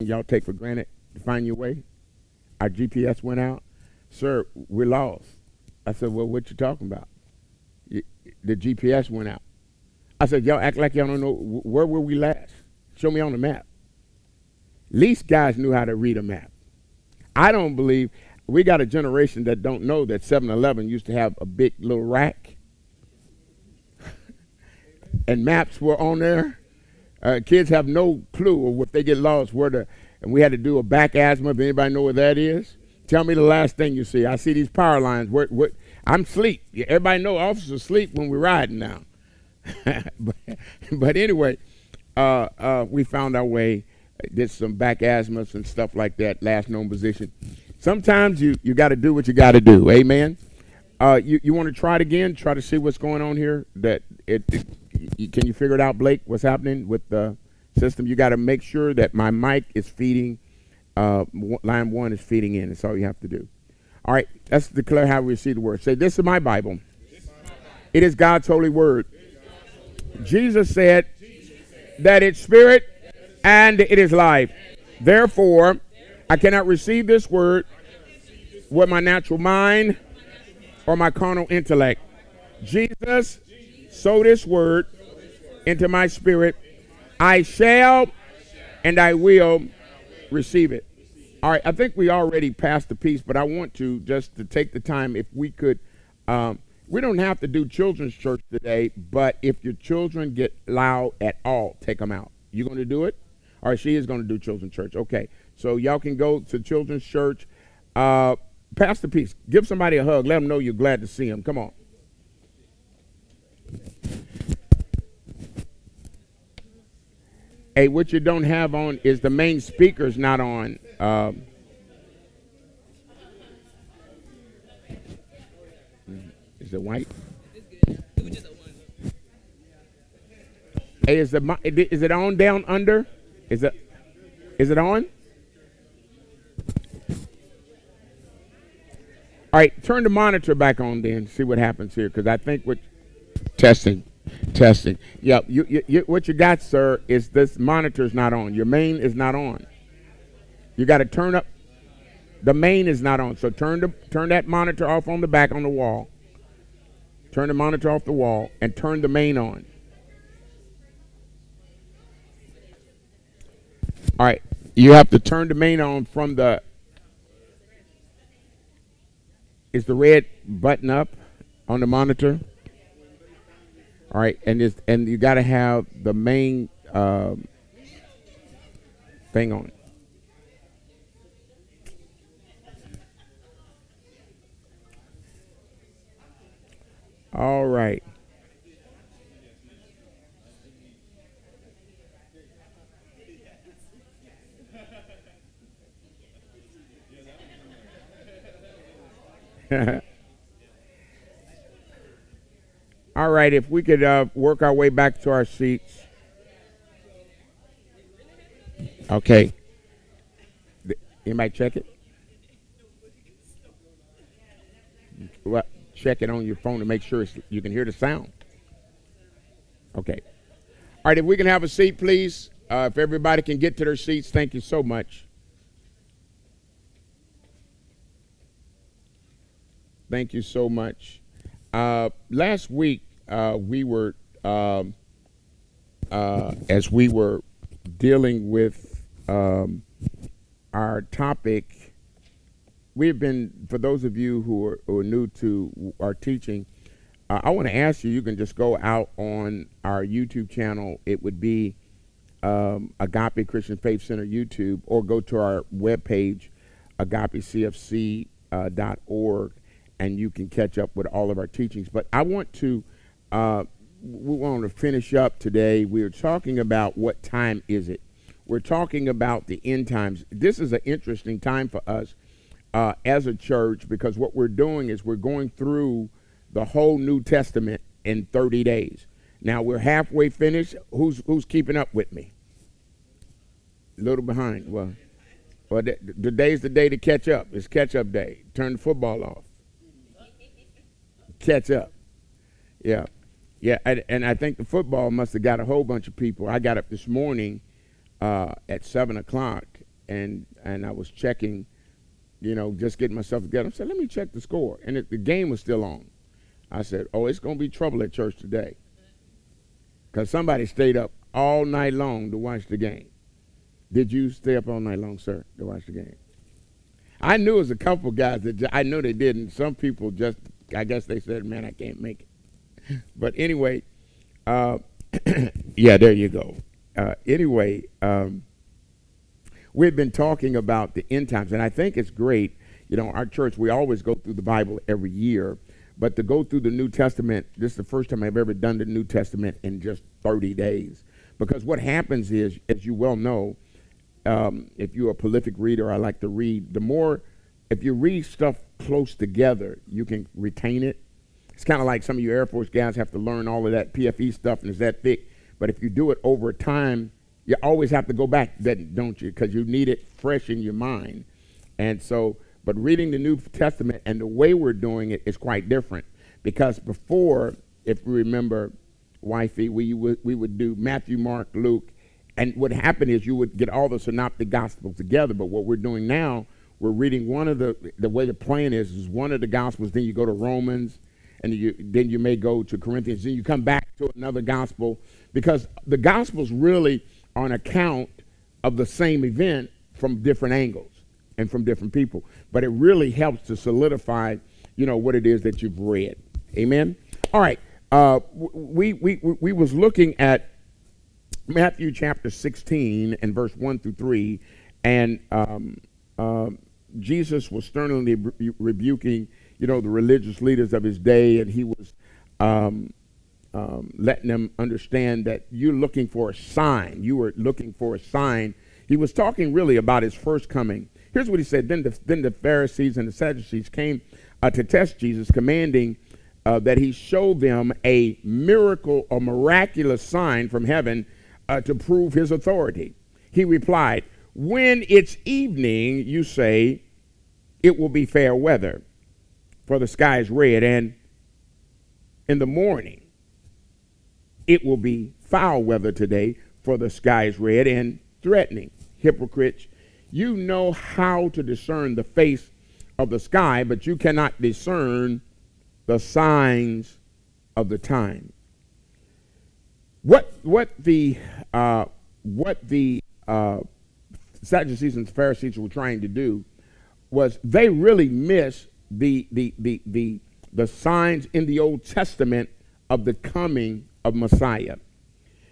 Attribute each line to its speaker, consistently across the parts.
Speaker 1: y'all take for granted to find your way? Our GPS went out. Sir, we're lost. I said, well, what you talking about? The GPS went out. I said, y'all act like y'all don't know. Where were we last? Show me on the map. Least guys knew how to read a map. I don't believe we got a generation that don't know that 7-Eleven used to have a big little rack and maps were on there. Uh, kids have no clue of if they get lost where to, and we had to do a back azimuth. If anybody know what that is, tell me the last thing you see. I see these power lines. Where I'm sleep. Everybody know officers sleep when we're riding now. but, but, anyway, uh, uh, we found our way. Did some back azimuths and stuff like that. Last known position. Sometimes you you got to do what you got to do. Amen. Uh, you you want to try it again? Try to see what's going on here. That it, it can you figure it out, Blake? What's happening with the system? You got to make sure that my mic is feeding. Uh, line one is feeding in. That's all you have to do. All right, let's declare how we receive the word. Say, "This is my Bible. It is God's holy word." Jesus said that it's spirit and it is life. Therefore, I cannot receive this word with my natural mind or my carnal intellect. Jesus sow this word into my spirit. I shall and I will receive it. All right, I think we already passed the peace, but I want to just to take the time if we could. Um, we don't have to do children's church today, but if your children get loud at all, take them out. You going to do it? All right, she is going to do children's church. Okay, so y'all can go to children's church. Uh, pass the peace. Give somebody a hug. Let them know you're glad to see them. Come on. Hey, what you don't have on is the main speaker's not on. Um, is it white? Hey, is the is it on down under? Is it is it on? All right, turn the monitor back on then. See what happens here, because I think we're testing. Testing. Yep. You, you, you, what you got, sir, is this monitor's not on. Your main is not on. You got to turn up. The main is not on. So turn the turn that monitor off on the back on the wall. Turn the monitor off the wall and turn the main on. All right. You have to turn the main on from the. Is the red button up on the monitor? All right, and it's, and you got to have the main um, thing on it. All right. All right, if we could uh, work our way back to our seats. Okay. Anybody check it? Well, check it on your phone to make sure you can hear the sound. Okay. All right, if we can have a seat, please. Uh, if everybody can get to their seats, thank you so much. Thank you so much. Uh, last week, uh, we were, um, uh, as we were dealing with um, our topic, we have been, for those of you who are, who are new to our teaching, uh, I want to ask you, you can just go out on our YouTube channel. It would be um, Agape Christian Faith Center YouTube, or go to our webpage, agapecfc.org. Uh, and you can catch up with all of our teachings. But I want to, uh, we want to finish up today. We're talking about what time is it. We're talking about the end times. This is an interesting time for us uh, as a church because what we're doing is we're going through the whole New Testament in 30 days. Now we're halfway finished. Who's who's keeping up with me? A little behind. Well, well, the the day to catch up. It's catch up day. Turn the football off catch up. Yeah. Yeah, and, and I think the football must have got a whole bunch of people. I got up this morning uh, at 7 o'clock, and and I was checking, you know, just getting myself together. I said, let me check the score, and it, the game was still on. I said, oh, it's going to be trouble at church today, because somebody stayed up all night long to watch the game. Did you stay up all night long, sir, to watch the game? I knew it was a couple guys that I know they didn't. Some people just, I guess they said, man, I can't make it. But anyway, uh, yeah, there you go. Uh, anyway, um, we've been talking about the end times, and I think it's great. You know, our church, we always go through the Bible every year, but to go through the New Testament, this is the first time I've ever done the New Testament in just 30 days. Because what happens is, as you well know, um, if you're a prolific reader, I like to read, the more, if you read stuff close together, you can retain it. It's kind of like some of you Air Force guys have to learn all of that PFE stuff and it's that thick. But if you do it over time, you always have to go back, don't you? Because you need it fresh in your mind. And so, but reading the New Testament and the way we're doing it is quite different. Because before, if you remember, wifey, we would, we would do Matthew, Mark, Luke, and what happened is you would get all the synoptic gospels together. But what we're doing now, we're reading one of the the way the plan is is one of the gospels. Then you go to Romans, and you, then you may go to Corinthians. Then you come back to another gospel because the gospels really are an account of the same event from different angles and from different people. But it really helps to solidify, you know, what it is that you've read. Amen. All right. Uh, we, we, we was looking at Matthew chapter 16 and verse 1 through 3, and um, uh, Jesus was sternly rebu- rebuking, you know, the religious leaders of his day, and he was um, um, letting them understand that you're looking for a sign. You were looking for a sign. He was talking really about his first coming. Here's what he said. Then the, then the Pharisees and the Sadducees came uh, to test Jesus, commanding uh, that he show them a miracle, a miraculous sign from heaven uh, to prove his authority. He replied, When it's evening, you say, it will be fair weather, for the sky is red, and in the morning, it will be foul weather today, for the sky is red and threatening. Hypocrites, you know how to discern the face of the sky, but you cannot discern the signs of the time. What what the uh, what the uh, Sadducees and Pharisees were trying to do was they really missed the the the the the signs in the Old Testament of the coming of Messiah.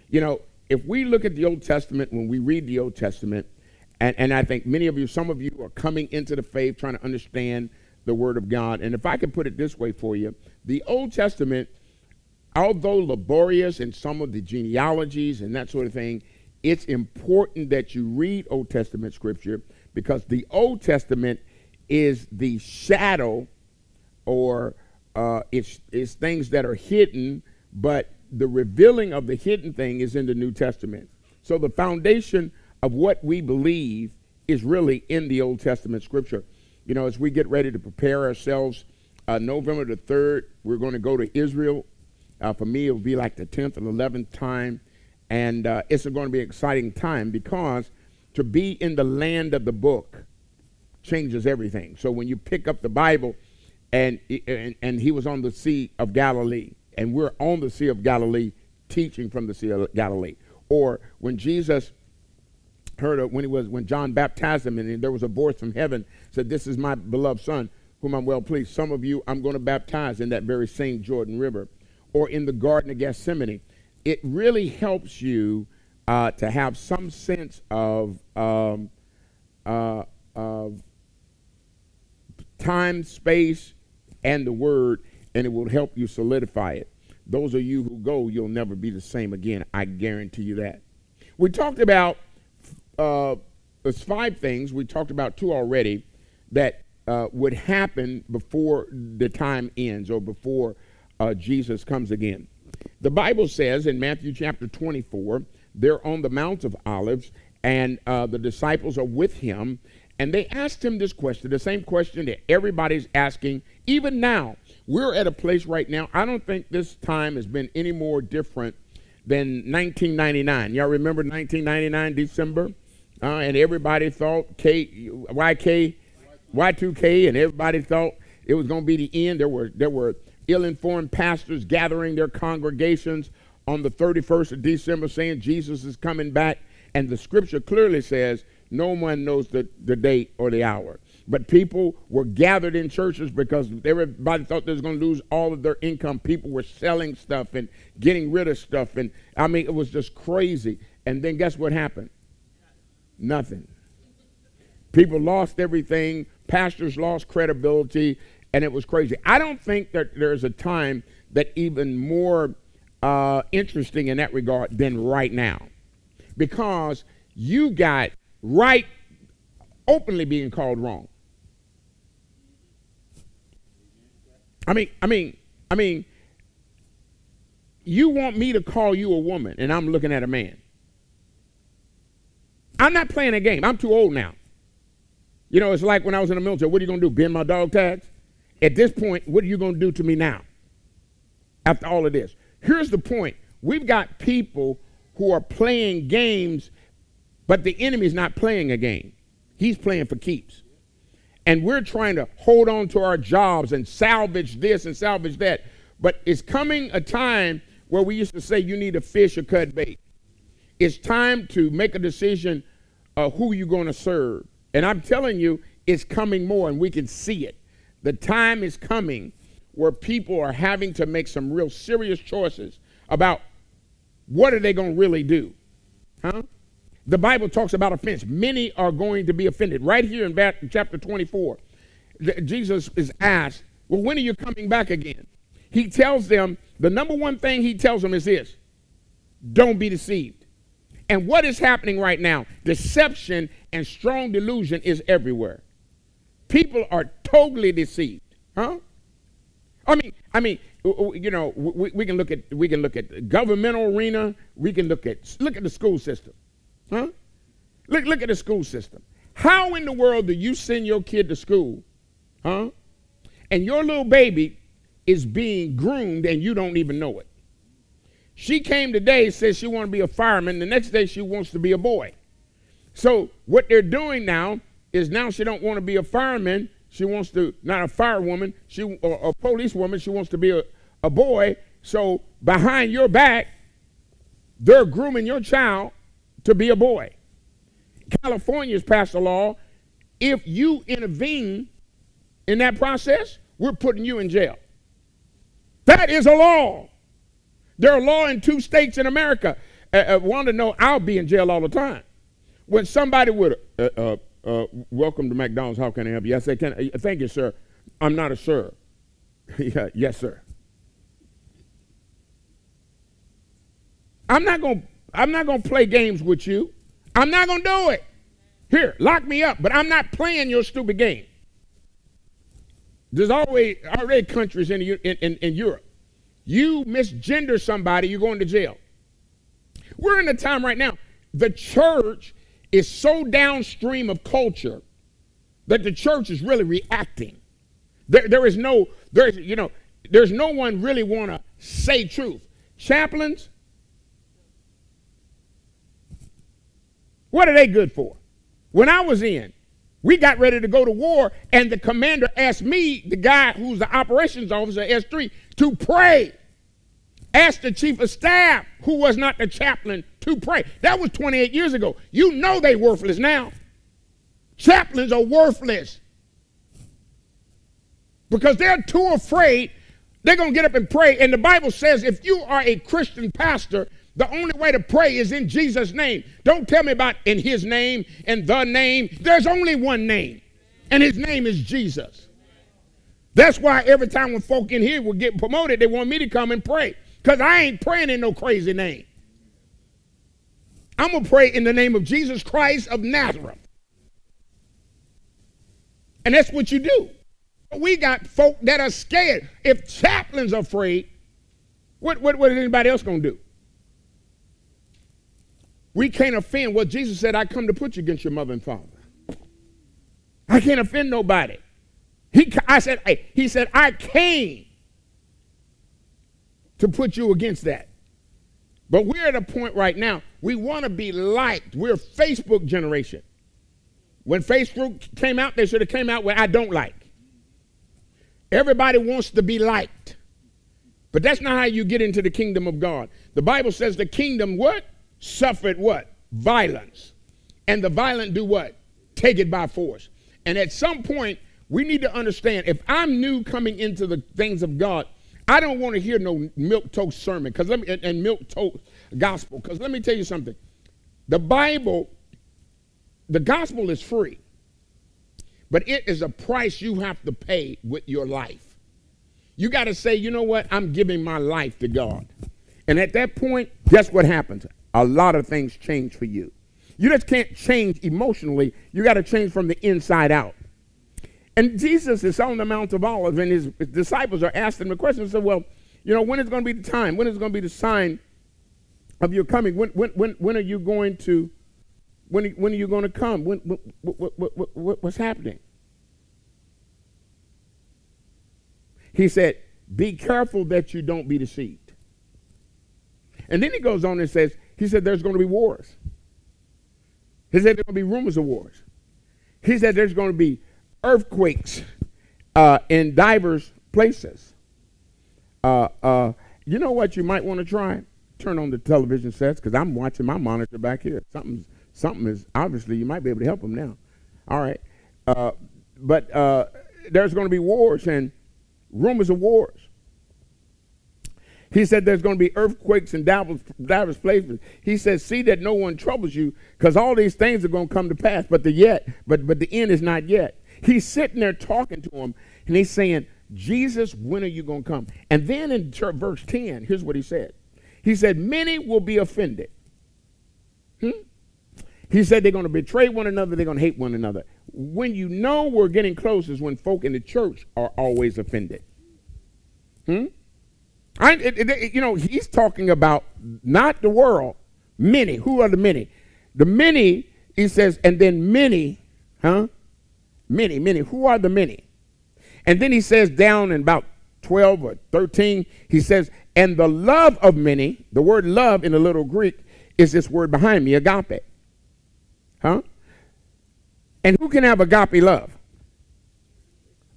Speaker 1: You know, if we look at the Old Testament, when we read the Old Testament, and, and I think many of you, some of you are coming into the faith trying to understand the Word of God. And if I can put it this way for you, the Old Testament, although laborious in some of the genealogies and that sort of thing, it's important that you read Old Testament scripture because the Old Testament is the shadow or uh, it's, it's things that are hidden, but the revealing of the hidden thing is in the New Testament. So the foundation of what we believe is really in the Old Testament scripture. You know, as we get ready to prepare ourselves, uh, November the 3rd, we're going to go to Israel. Uh, for me, it'll be like the 10th and 11th time. And uh, it's going to be an exciting time because to be in the land of the book changes everything. So when you pick up the Bible, and, and, and he was on the Sea of Galilee, and we're on the Sea of Galilee teaching from the Sea of Galilee. Or when Jesus heard of, when he was when John baptized him and there was a voice from heaven said, This is my beloved son, whom I'm well pleased. Some of you I'm going to baptize in that very same Jordan River. Or in the Garden of Gethsemane. It really helps you uh, to have some sense of um, uh, of time, space, and the word and it will help you solidify it. Those of you who go, you'll never be the same again. I guarantee you that. We talked about uh, there's five things. We talked about two already that uh, would happen before the time ends or before uh, Jesus comes again. The Bible says in Matthew chapter 24, they're on the Mount of Olives, and uh, the disciples are with him, and they asked him this question, the same question that everybody's asking even now. We're at a place right now, I don't think this time has been any more different than 1999. Y'all remember 1999, December? uh, and everybody thought K, YK, Y2K, and everybody thought it was going to be the end. There were there were ill-informed pastors gathering their congregations on the 31st of December, saying Jesus is coming back, and the Scripture clearly says no one knows the, the date or the hour. But people were gathered in churches because everybody thought they was going to lose all of their income. People were selling stuff and getting rid of stuff. And I mean, it was just crazy. And then guess what happened? Nothing. People lost everything. Pastors lost credibility. And it was crazy. I don't think that there's a time that even more uh, interesting in that regard than right now. Because you got right openly being called wrong. I mean, I mean, I mean, you want me to call you a woman and I'm looking at a man. I'm not playing a game. I'm too old now. You know, it's like when I was in the military. What are you going to do? Bend my dog tags? At this point, what are you going to do to me now? After all of this. Here's the point. We've got people who are playing games, but the enemy's not playing a game. He's playing for keeps and we're trying to hold on to our jobs and salvage this and salvage that. But it's coming a time where we used to say you need to fish or cut bait. It's time to make a decision of who you're going to serve. And I'm telling you, it's coming more, and we can see it. The time is coming where people are having to make some real serious choices about what are they going to really do. Huh? The Bible talks about offense. Many are going to be offended. Right here in chapter 24, Jesus is asked, Well, when are you coming back again? He tells them, the number one thing he tells them is this don't be deceived. And what is happening right now? Deception and strong delusion is everywhere. People are totally deceived. Huh? I mean, I mean, you know, we, we, can look at we can look at the governmental arena. We can look at look at the school system. Huh? Look, look at the school system. How in the world do you send your kid to school, huh? And your little baby is being groomed and you don't even know it. She came today, says she wants to be a fireman. The next day she wants to be a boy. So what they're doing now is now she don't want to be a fireman. She wants to not a firewoman. She or a policewoman. She wants to be a, a boy. So behind your back, they're grooming your child to be a boy. California has passed a law. If you intervene in that process, we're putting you in jail. That is a law. There are law in two states in America. Want to know? I'll be in jail all the time. When somebody would, uh, uh, uh, welcome to McDonald's. How can I help you? I say, can I, thank you, sir. I'm not a sir. yeah, yes, sir. I'm not going I'm not going to play games with you. I'm not going to do it. Here, lock me up, but I'm not playing your stupid game. There's always already countries in, in, in, in Europe. You misgender somebody, you're going to jail. We're in a time right now. The church is so downstream of culture that the church is really reacting. There, there is no, there's, you know, there's no one really want to say truth. Chaplains, What are they good for? When I was in, we got ready to go to war, and the commander asked me, the guy who's the operations officer, S3, to pray. Asked the chief of staff, who was not the chaplain, to pray. That was 28 years ago. You know they worthless now. Chaplains are worthless because they're too afraid. They're going to get up and pray. And the Bible says if you are a Christian pastor, the only way to pray is in Jesus' name. Don't tell me about in his name and the name. There's only one name, and his name is Jesus. That's why every time when folk in here will get promoted, they want me to come and pray. Because I ain't praying in no crazy name. I'm going to pray in the name of Jesus Christ of Nazareth. And that's what you do. We got folk that are scared. If chaplains are afraid, what, what, what is anybody else going to do? We can't offend. Well, Jesus said, I come to put you against your mother and father. I can't offend nobody. He, I said, hey, he said, I came to put you against that. But we're at a point right now, we want to be liked. We're Facebook generation. When Facebook came out, they should have came out where I don't like. Everybody wants to be liked. But that's not how you get into the kingdom of God. The Bible says the kingdom what? Suffered what? Violence. And the violent do what? Take it by force. And at some point, we need to understand if I'm new coming into the things of God, I don't want to hear no milk toast sermon because let me and, and milk toast gospel because let me tell you something. The Bible, the gospel is free, but it is a price you have to pay with your life. You got to say, you know what? I'm giving my life to God. And at that point, guess what happens? A lot of things change for you. You just can't change emotionally. You got to change from the inside out. And Jesus is on the Mount of Olives, and his, disciples are asking him a question. They said, Well, you know, when is going to be the time? When is going to be the sign of your coming? When, when, when, when are you going to, when, when are you going to come? When, what, what, what, what, what's happening? He said, Be careful that you don't be deceived. And then he goes on and says, He said, There's going to be wars. He said, There's going to be rumors of wars. He said, There's going to be earthquakes uh, in divers places. Uh, uh, you know what you might want to try? Turn on the television sets because I'm watching my monitor back here. Something, something is obviously you might be able to help them now. All right, uh, but uh, there's going to be wars and rumors of wars. He said there's going to be earthquakes in divers, divers places. He says, see that no one troubles you because all these things are going to come to pass, but the yet, but but the end is not yet. He's sitting there talking to him, and he's saying, Jesus, when are you going to come? And then in verse 10, here's what he said. He said, Many will be offended. Hmm? He said they're going to betray one another, they're going to hate one another. When you know we're getting close is when folk in the church are always offended. Hmm? I, it, it, you know, he's talking about not the world, many. Who are the many? The many, he says, and then many, huh? Many, many. Who are the many? And then he says down in about 12 or 13, he says, and the love of many, the word love in the little Greek is this word behind me, agape. Huh? And who can have agape love?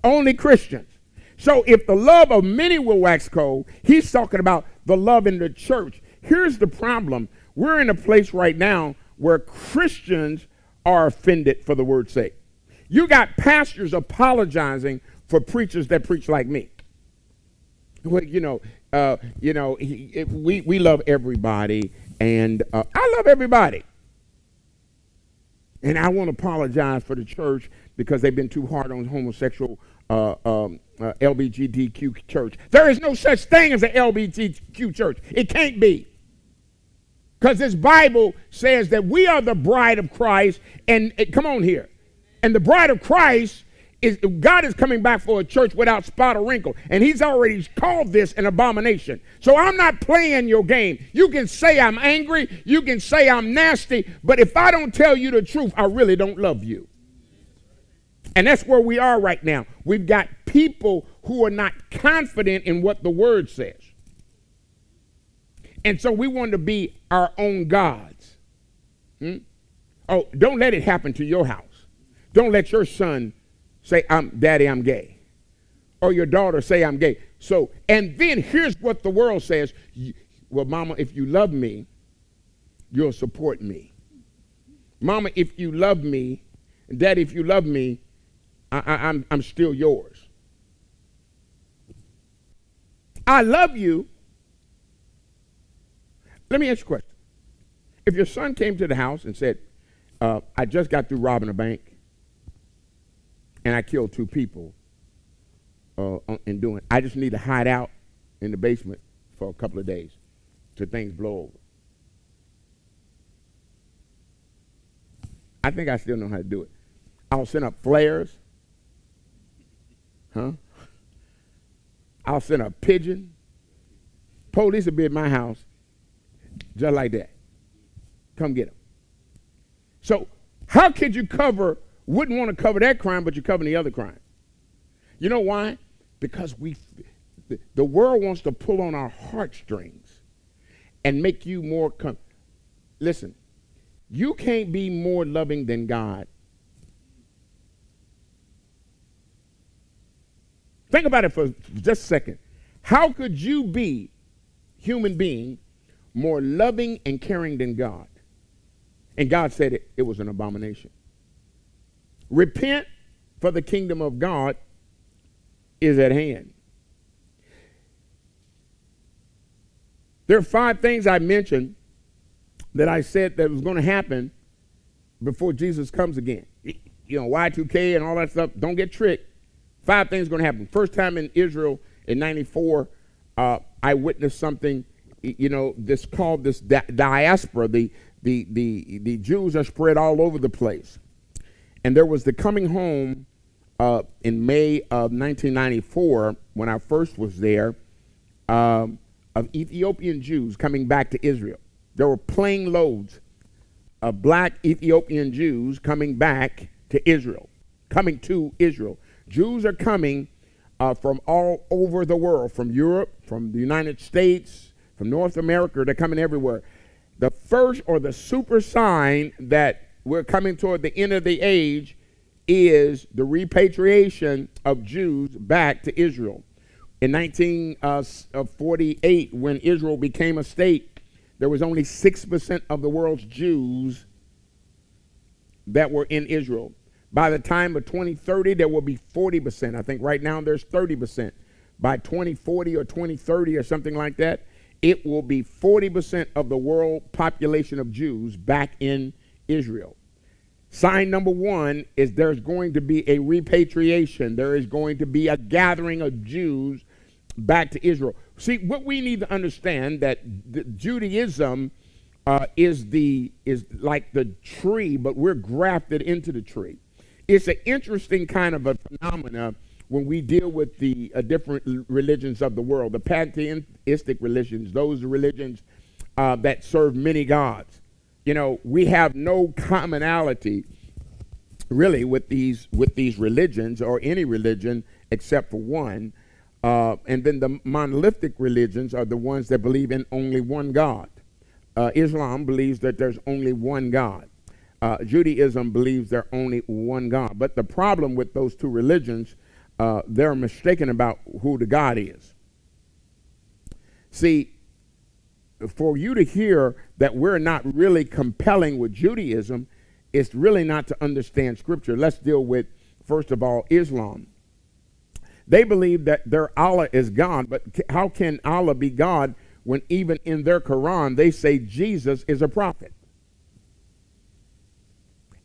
Speaker 1: Only Christians. So if the love of many will wax cold, he's talking about the love in the church. Here's the problem. We're in a place right now where Christians are offended for the word's sake. You got pastors apologizing for preachers that preach like me. Well, you know, uh, you know, he, it, we we love everybody, and uh, I love everybody, and I want to apologize for the church because they've been too hard on homosexual uh, um, uh, LBGTQ church. There is no such thing as an LBGTQ church. It can't be. Because this Bible says that we are the bride of Christ. And come on here. And the bride of Christ is God is coming back for a church without spot or wrinkle. And he's already called this an abomination. So I'm not playing your game. You can say I'm angry, you can say I'm nasty, but if I don't tell you the truth, I really don't love you. And that's where we are right now. We've got people who are not confident in what the word says. And so we want to be our own gods. Hmm? Oh, don't let it happen to your house. Don't let your son say, I'm daddy, I'm gay. Or your daughter say I'm gay. So, and then here's what the world says. Well, mama, if you love me, you'll support me. Mama, if you love me, daddy, if you love me, I, I, I'm, I'm still yours. I love you. Let me ask you a question. If your son came to the house and said, uh, I just got through robbing a bank, and I killed two people uh, in doing. I just need to hide out in the basement for a couple of days till things blow over. I think I still know how to do it. I'll send up flares. Huh? I'll send a pigeon. Police will be at my house just like that. Come get them. So, how could you cover wouldn't want to cover that crime, but you're covering the other crime. You know why? Because we, the world wants to pull on our heartstrings. and make you more. Com- Listen, you can't be more loving than God. Think about it for just a second. How could you be, human being, more loving and caring than God? And God said it, it was an abomination. Repent, for the kingdom of God is at hand. There are five things I mentioned that I said that was going to happen before Jesus comes again. You know, Y2K and all that stuff. Don't get tricked. Five things going to happen. First time in Israel in 94, uh, I witnessed something, you know, this called this di- diaspora. The, the, the, the Jews are spread all over the place. And there was the coming home uh, in May of 1994 when I first was there um, of Ethiopian Jews coming back to Israel. There were plane loads of black Ethiopian Jews coming back to Israel, coming to Israel. Jews are coming uh, from all over the world, from Europe, from the United States, from North America. They're coming everywhere. The first or the super sign that we're coming toward the end of the age is the repatriation of Jews back to Israel. In 1948, uh, when Israel became a state, there was only 6% of the world's Jews that were in Israel. By the time of 2030, there will be 40%. I think right now there's 30%. By 2040 or 2030 or something like that, it will be 40% of the world population of Jews back in Israel. Sign number one is there's going to be a repatriation. There is going to be a gathering of Jews back to Israel. See, what we need to understand that Judaism uh, is the is like the tree, but we're grafted into the tree. It's an interesting kind of a phenomena when we deal with the uh, different religions of the world, the pantheistic religions, those religions uh, that serve many gods you know, we have no commonality really with these with these religions or any religion except for one. Uh, and then the monolithic religions are the ones that believe in only one God. Uh, Islam believes that there's only one God. Uh, Judaism believes there's only one God. But the problem with those two religions, uh, they're mistaken about who the God is. See, for you to hear that we're not really compelling with Judaism, it's really not to understand Scripture. Let's deal with, first of all, Islam. They believe that their Allah is God, but how can Allah be God when even in their Quran they say Jesus is a prophet?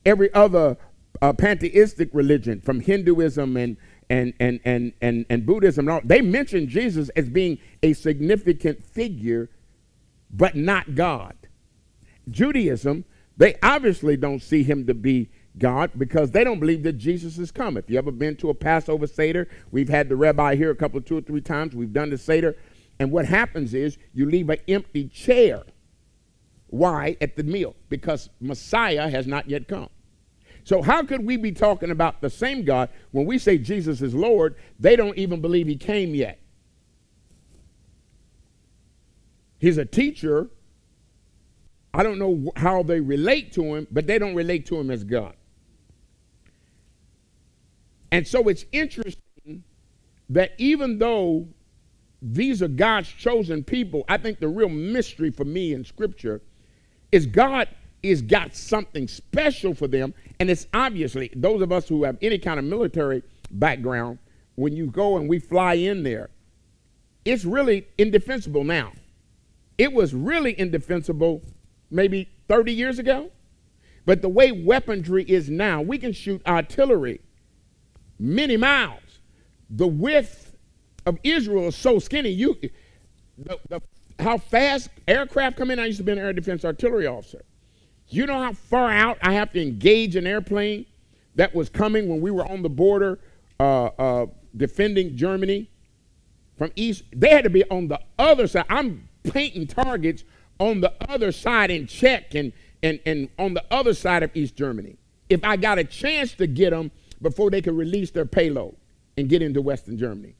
Speaker 1: Every other uh, pantheistic religion, from Hinduism and and and and and, and Buddhism, and all, they mention Jesus as being a significant figure but not God. Judaism, they obviously don't see him to be God because they don't believe that Jesus has come. If you ever been to a Passover Seder, we've had the rabbi here a couple two or three times. We've done the Seder. And what happens is you leave an empty chair. Why? At the meal. Because Messiah has not yet come. So, how could we be talking about the same God when we say Jesus is Lord? They don't even believe he came yet. He's a teacher. I don't know how they relate to him, but they don't relate to him as God. And so it's interesting that even though these are God's chosen people, I think the real mystery for me in Scripture is God is got something special for them. And it's obviously, those of us who have any kind of military background, when you go and we fly in there, it's really indefensible now. It was really indefensible maybe 30 years ago. But the way weaponry is now, we can shoot artillery many miles. The width of Israel is so skinny. You, the, the, how fast aircraft come in. I used to be an air defense artillery officer. You know how far out I have to engage an airplane that was coming when we were on the border uh, uh, defending Germany from east. They had to be on the other side. I'm painting targets on the other side in Czech and, and, and on the other side of East Germany. If I got a chance to get them before they could release their payload and get into Western Germany.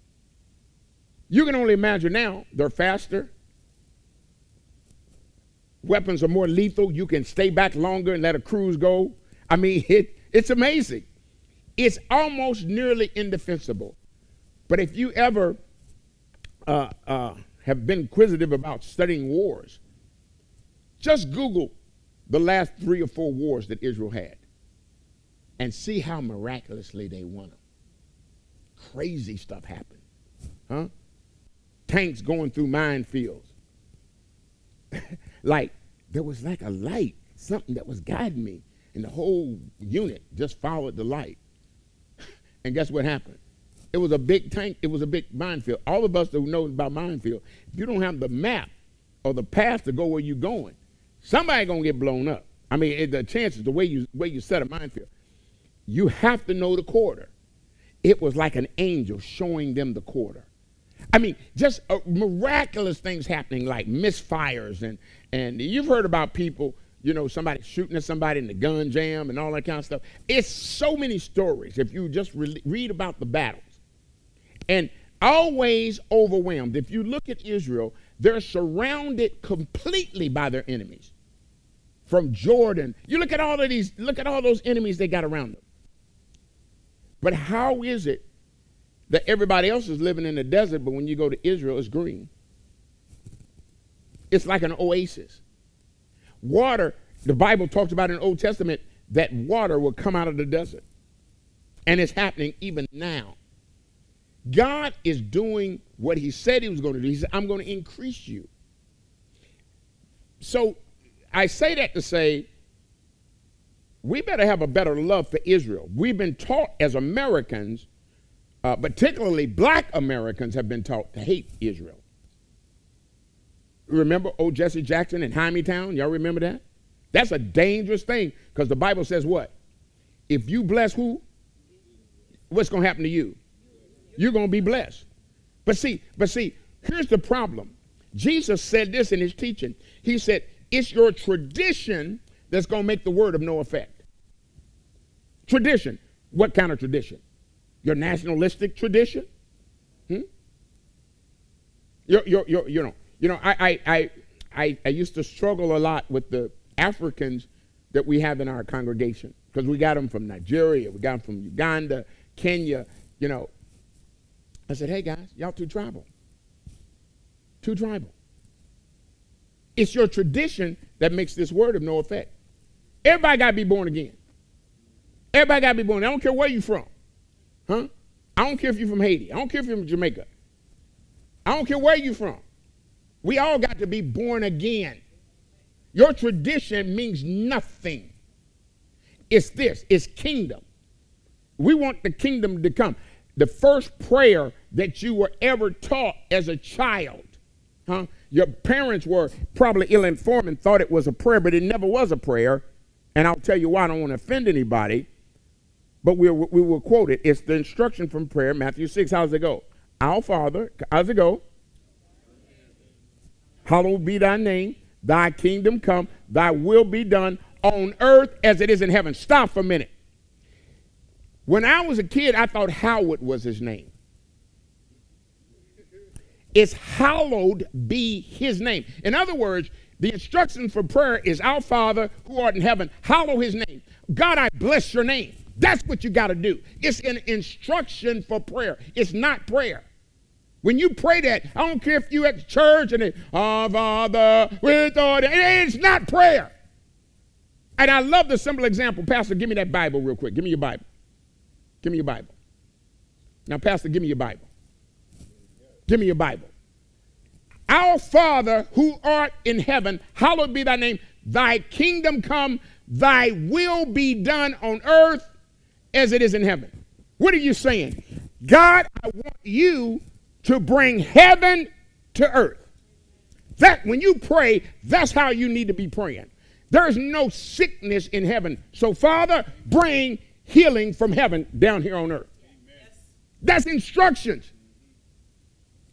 Speaker 1: You can only imagine now, they're faster, weapons are more lethal. You can stay back longer and let a cruise go. I mean, it, it's amazing. It's almost nearly indefensible. But if you ever uh, uh, have been inquisitive about studying wars, just Google the last three or four wars that Israel had and see how miraculously they won them. Crazy stuff happened. Huh? Tanks going through minefields. like, there was like a light, something that was guiding me. And the whole unit just followed the light. and guess what happened? It was a big tank, it was a big minefield. All of us that know about minefield, if you don't have the map or the path to go where you're going, somebody gonna get blown up. I mean, it, the chances, the way you way you set a minefield, you have to know the quarter. It was like an angel showing them the quarter. I mean, just uh, miraculous things happening, like misfires, and and you've heard about people, you know, somebody shooting at somebody in the gun jam and all that kind of stuff. It's so many stories if you just re- read about the battles, and always overwhelmed. If you look at Israel, they're surrounded completely by their enemies. From Jordan, you look at all of these, look at all those enemies they got around them. But how is it that everybody else is living in the desert, but when you go to Israel, it's green? It's like an oasis. Water, the Bible talks about in the Old Testament that water will come out of the desert. And it's happening even now. God is doing what he said he was going to do. He said, I'm going to increase you. So I say that to say, we better have a better love for Israel. We've been taught as Americans, uh, particularly black Americans, have been taught to hate Israel. Remember old Jesse Jackson in Hymietown? Y'all remember that? That's a dangerous thing because the Bible says what? If you bless who? What's going to happen to you? You're going to be blessed. But see, but see, here's the problem. Jesus said this in his teaching. He said, It's your tradition that's going to make the word of no effect. Tradition. What kind of tradition? Your nationalistic tradition? Hmm? Your, your, your, you know, you know, I, I, I, I, used to struggle a lot with the Africans that we have in our congregation because we got them from Nigeria, we got them from Uganda, Kenya, you know, I said, hey guys, y'all too tribal. Too tribal. It's your tradition that makes this word of no effect. Everybody got to be born again. Everybody got to be born. I don't care where you're from. Huh? I don't care if you're from Haiti. I don't care if you're from Jamaica. I don't care where you're from. We all got to be born again. Your tradition means nothing. It's this, it's kingdom. We want the kingdom to come. The first prayer that you were ever taught as a child. Huh? Your parents were probably ill informed and thought it was a prayer, but it never was a prayer. And I'll tell you why I don't want to offend anybody, but we, we will quote it. It's the instruction from prayer, Matthew 6. How's it go? Our Father, how's it go? Hallowed be thy name, thy kingdom come, thy will be done on earth as it is in heaven. Stop for a minute. When I was a kid, I thought Howard was his name. It's hallowed be his name. In other words, the instruction for prayer is Our Father who art in heaven, hallow his name. God, I bless your name. That's what you got to do. It's an instruction for prayer. It's not prayer. When you pray that, I don't care if you at church and it, Our Father with all it's not prayer. And I love the simple example. Pastor, give me that Bible real quick. Give me your Bible. Give me your Bible. Now, Pastor, give me your Bible. Give me your Bible. Our Father who art in heaven, hallowed be thy name. Thy kingdom come, thy will be done on earth as it is in heaven. What are you saying? God, I want you to bring heaven to earth. That when you pray, that's how you need to be praying. There is no sickness in heaven. So, Father, bring healing from heaven down here on earth. That's instructions.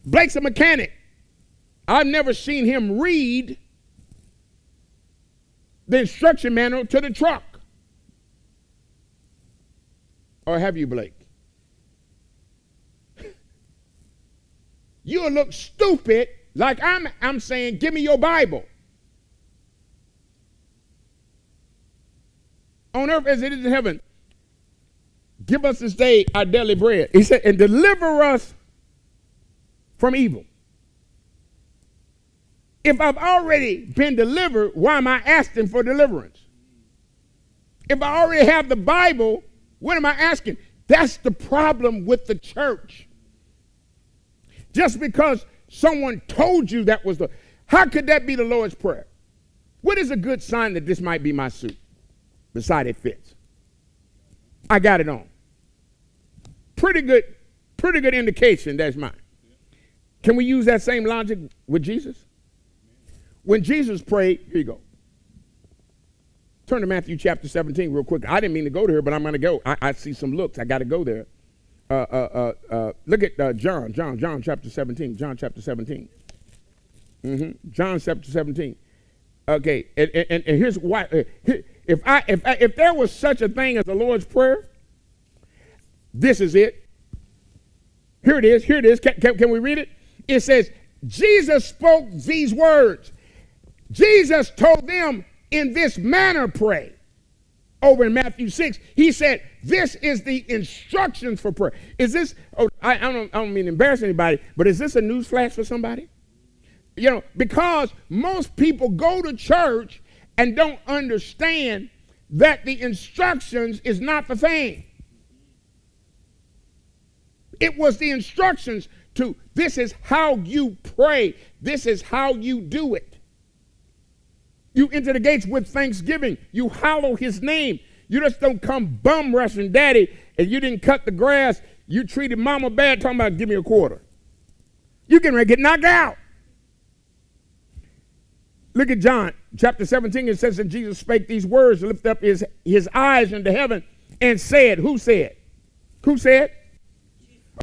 Speaker 1: Blake's a mechanic. I've never seen him read the instruction manual to the truck. Or have you, Blake? You'll look stupid like I'm, I'm saying, give me your Bible. On earth as it is in heaven, Give us this day our daily bread. He said, and deliver us from evil. If I've already been delivered, why am I asking for deliverance? If I already have the Bible, what am I asking? That's the problem with the church. Just because someone told you that was the, how could that be the Lord's Prayer? What is a good sign that this might be my suit? Beside it fits. I got it on. Pretty good, pretty good indication that's mine. Can we use that same logic with Jesus? When Jesus prayed, here you go. Turn to Matthew chapter 17 real quick. I didn't mean to go to here, but I'm going to go. I, I, see some looks. I got to go there. Uh, uh, uh, uh look at uh, John, John, John chapter 17. John chapter 17. Mm-hmm. John chapter 17. Okay, and, and, and here's why. Uh, if I, if I, if there was such a thing as the Lord's prayer, this is it. Here it is. Here it is. Can, can, can we read it? It says, Jesus spoke these words. Jesus told them, in this manner pray. Over in Matthew 6, he said, This is the instructions for prayer. Is this, oh, I, I, don't, I don't mean embarrass anybody, but is this a news flash for somebody? You know, because most people go to church and don't understand that the instructions is not the thing. It was the instructions to this is how you pray, this is how you do it. You enter the gates with thanksgiving. You hallow his name. You just don't come bum rushing daddy and you didn't cut the grass. You treated mama bad talking about give me a quarter. You can get knocked out. Look at John chapter 17. It says that Jesus spake these words, lifted up his, his eyes into heaven, and said, Who said? Who said?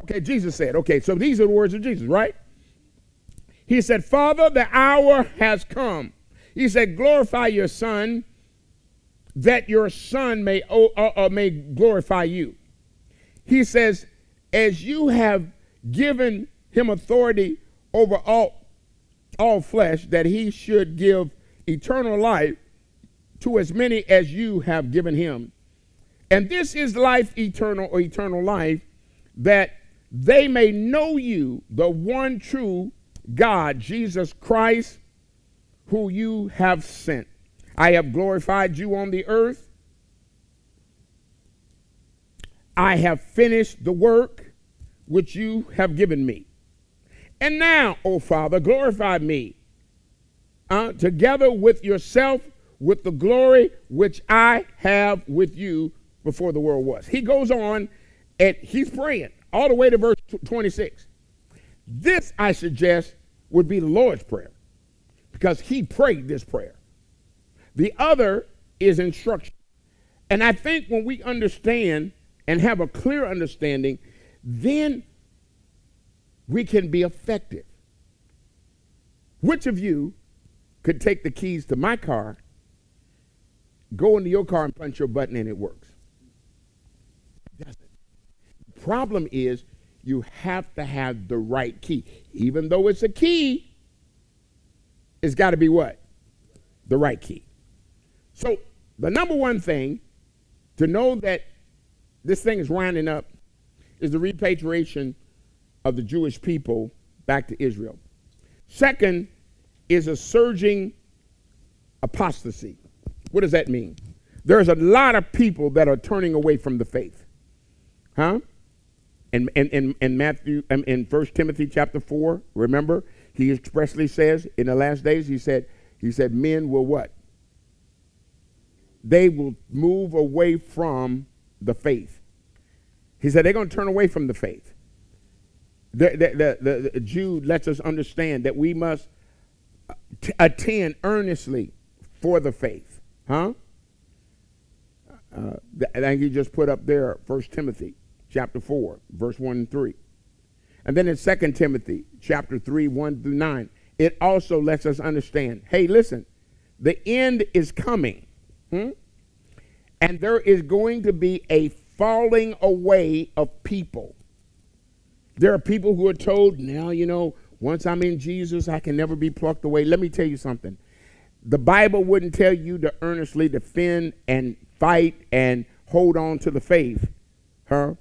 Speaker 1: Okay, Jesus said. Okay, so these are the words of Jesus, right? He said, Father, the hour has come. He said, Glorify your Son, that your Son may, uh, uh, may glorify you. He says, As you have given him authority over all, all flesh, that he should give eternal life to as many as you have given him. And this is life eternal or eternal life, that they may know you, the one true God, Jesus Christ, who you have sent. I have glorified you on the earth. I have finished the work which you have given me. And now, O Father, glorify me uh, together with yourself with the glory which I have with you before the world was. He goes on and he's praying all the way to verse 26. This, I suggest, would be the Lord's Prayer because he prayed this prayer. The other is instruction. And I think when we understand and have a clear understanding, then we can be effective. Which of you could take the keys to my car, go into your car and punch your button and it works? It doesn't. The problem is you have to have the right key. Even though it's a key, it's got to be what? The right key. So, the number one thing to know that this thing is winding up is the repatriation of the Jewish people back to Israel. Second is a surging apostasy. What does that mean? There's a lot of people that are turning away from the faith. Huh? And in, in, in Matthew, um, in First Timothy chapter 4, remember, he expressly says in the last days, he said, he said, men will what? They will move away from the faith. He said they're going to turn away from the faith. The, the, the, the, Jude lets us understand that we must attend earnestly for the faith. Huh? Uh, I think he just put up there First Timothy chapter 4, verse 1 and 3. And then in 2 Timothy chapter 3, 1 through 9, it also lets us understand hey, listen, the end is coming. Hmm? And there is going to be a falling away of people. There are people who are told, now, you know, once I'm in Jesus, I can never be plucked away. Let me tell you something. The Bible wouldn't tell you to earnestly defend and fight and hold on to the faith, huh?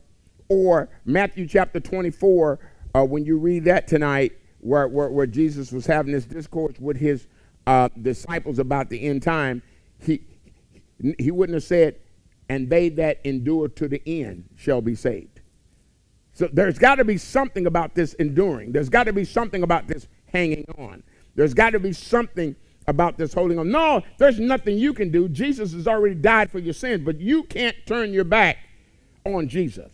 Speaker 1: Or Matthew chapter 24, uh, when you read that tonight, where, where, where, Jesus was having this discourse with his uh, disciples about the end time, he, he wouldn't have said, and they that endure to the end shall be saved. So there's got to be something about this enduring. There's got to be something about this hanging on. There's got to be something about this holding on. No, there's nothing you can do. Jesus has already died for your sins, but you can't turn your back on Jesus.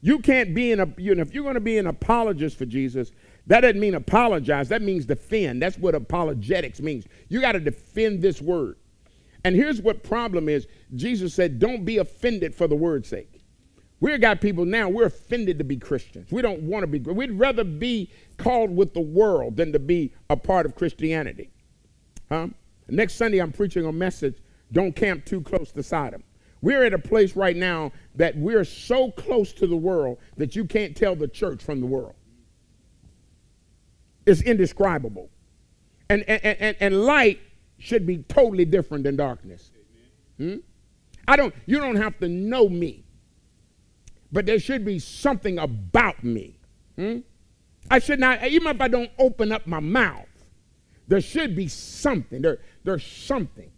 Speaker 1: You can't be in a, you know, if you're going to be an apologist for Jesus, that doesn't mean apologize. That means defend. That's what apologetics means. You got to defend this word. And here's what problem is. Jesus said, don't be offended for the word's sake. We've got people now, we're offended to be Christians. We don't want to be. We'd rather be called with the world than to be a part of Christianity. Huh? Next Sunday, I'm preaching a message don't camp too close to Sodom. We're at a place right now that we're so close to the world that you can't tell the church from the world. It's indescribable. And, and, and, and light should be totally different than darkness. Hmm? I don't, you don't have to know me, but there should be something about me. Hmm? I should not, even if I don't open up my mouth, there should be something. There, there's something.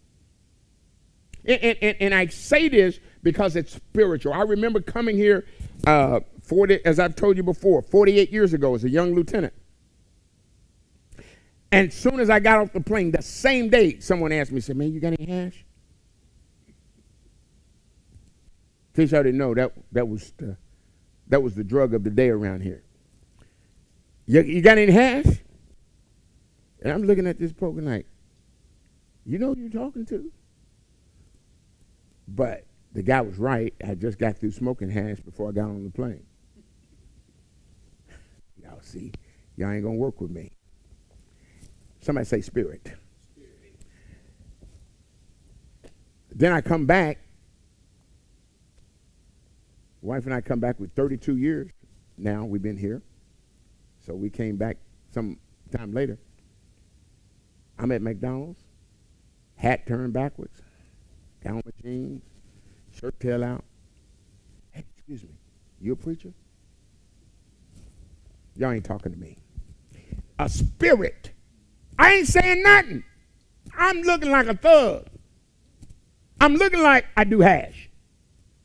Speaker 1: And, and, and I say this because it's spiritual. I remember coming here uh, 40, as I've told you before, 48 years ago as a young lieutenant. And as soon as I got off the plane, the same day, someone asked me, said, man, you got any hash? In case y'all didn't know, that, that, was the, that was the drug of the day around here. You, you got any hash? And I'm looking at this poker like, you know who you're talking to? But the guy was right. I just got through smoking hash before I got on the plane. Y'all see, y'all ain't gonna work with me. Somebody say spirit. spirit. Then I come back. Wife and I come back with 32 years now. We've been here. So we came back some time later. I'm at McDonald's, hat turned backwards, down my jeans, shirt tail out. Hey, excuse me, you a preacher? Y'all ain't talking to me. A spirit. I ain't saying nothing. I'm looking like a thug. I'm looking like I do hash.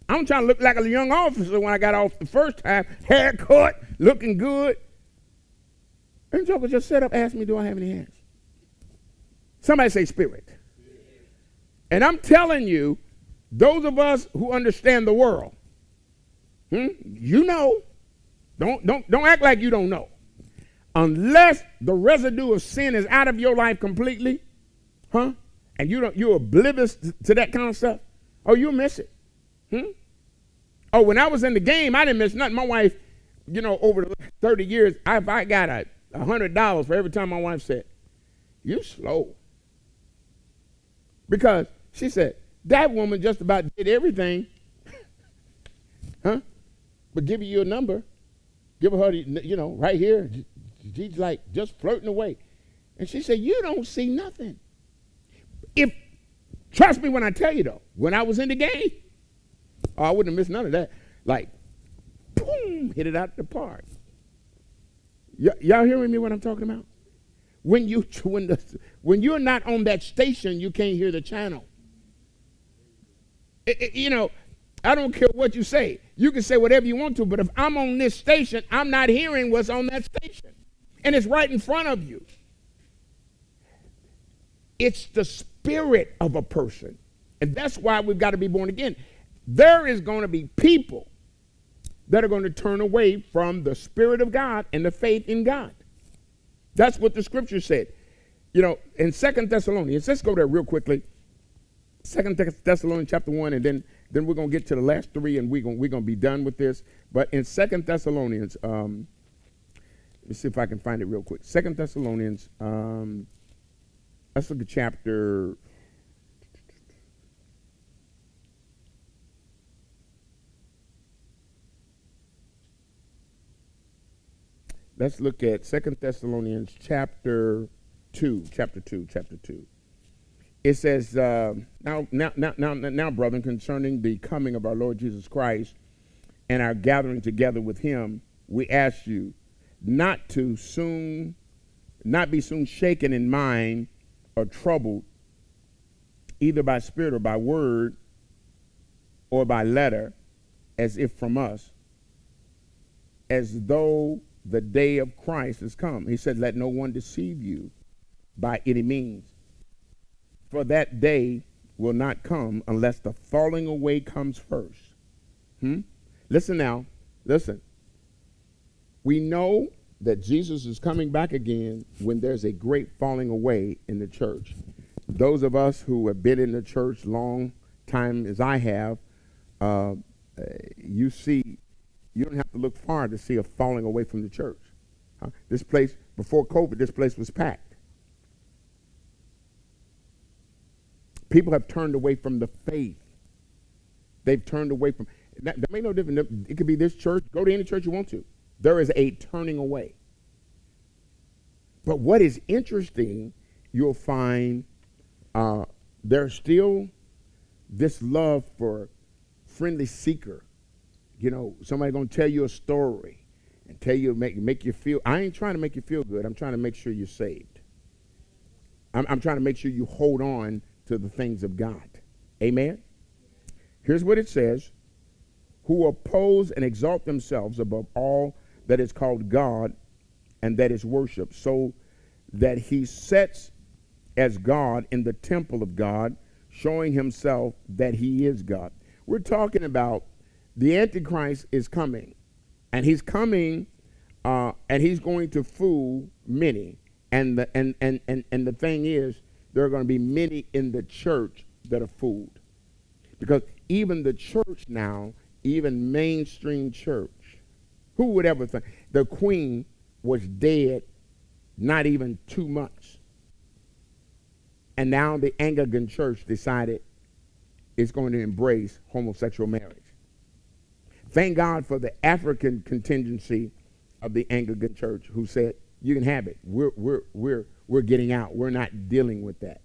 Speaker 1: I'm trying to look like a young officer when I got off the first time, haircut, looking good. And Joker just set up, asked me, do I have any hands? Somebody say spirit. And I'm telling you, those of us who understand the world, hmm, you know. Don't, don't, don't act like you don't know. Unless the residue of sin is out of your life completely, huh? And you don't, you're oblivious to that kind of stuff, oh, you'll miss it. Hmm? Oh, when I was in the game, I didn't miss nothing. My wife, you know, over the 30 years, I, I got a $100 for every time my wife said, You're slow. Because she said, that woman just about did everything, huh? But giving you a number, give her, you know, right here. She's like just flirting away. And she said, You don't see nothing. If, trust me when I tell you though, when I was in the game, oh, I wouldn't have missed none of that. Like, boom, hit it out the park. Y'all hearing me what I'm talking about? When you when the when you're not on that station, you can't hear the channel. It, it, you know, I don't care what you say. You can say whatever you want to, but if I'm on this station, I'm not hearing what's on that station. And it's right in front of you. It's the spirit of a person. And that's why we've got to be born again. There is going to be people that are going to turn away from the Spirit of God and the faith in God. That's what the scripture said. You know, in Second Thessalonians, let's go there real quickly. Second Thessalonians chapter 1, and then, then we're going to get to the last three, and we're going we're gonna be done with this. But in Second Thessalonians, um, let me see if I can find it real quick. Second Thessalonians, um, let's look at chapter let's look at Second Thessalonians chapter 2, chapter 2, chapter 2. it says, uh, now, now, now, now, now, brethren, concerning the coming of our Lord Jesus Christ and our gathering together with him, we ask you not to soon, not be soon shaken in mind or troubled, either by spirit or by word or by letter, as if from us, as though the day of Christ has come. He said, Let no one deceive you by any means. For that day will not come unless the falling away comes first. Hmm? Listen now. Listen. We know that Jesus is coming back again when there's a great falling away in the church. Those of us who have been in the church long time as I have, uh, you see, you don't have to look far to see a falling away from the church. Huh? This place, before COVID, this place was packed. People have turned away from the faith. They've turned away from that, that make no difference. It could be this church. Go to any church you want to. There is a turning away. But what is interesting, you'll find uh, there's still this love for friendly seeker. You know, somebody gonna tell you a story and tell you make make you feel. I ain't trying to make you feel good. I'm trying to make sure you're saved. I'm, I'm trying to make sure you hold on to the things of God. Amen. Here's what it says: Who oppose and exalt themselves above all that is called God and that is worship, so that he sets as God in the temple of God, showing himself that he is God. We're talking about the Antichrist is coming, and he's coming, uh, and he's going to fool many. And the and, and, and, and the thing is, there are going to be many in the church that are fooled. Because even the church now, even mainstream church, who would ever think the queen was dead not even two months? And now the Anglican church decided it's going to embrace homosexual marriage. Thank God for the African contingency of the Anglican church who said, you can have it. We're, we're, we're, we're getting out. We're not dealing with that.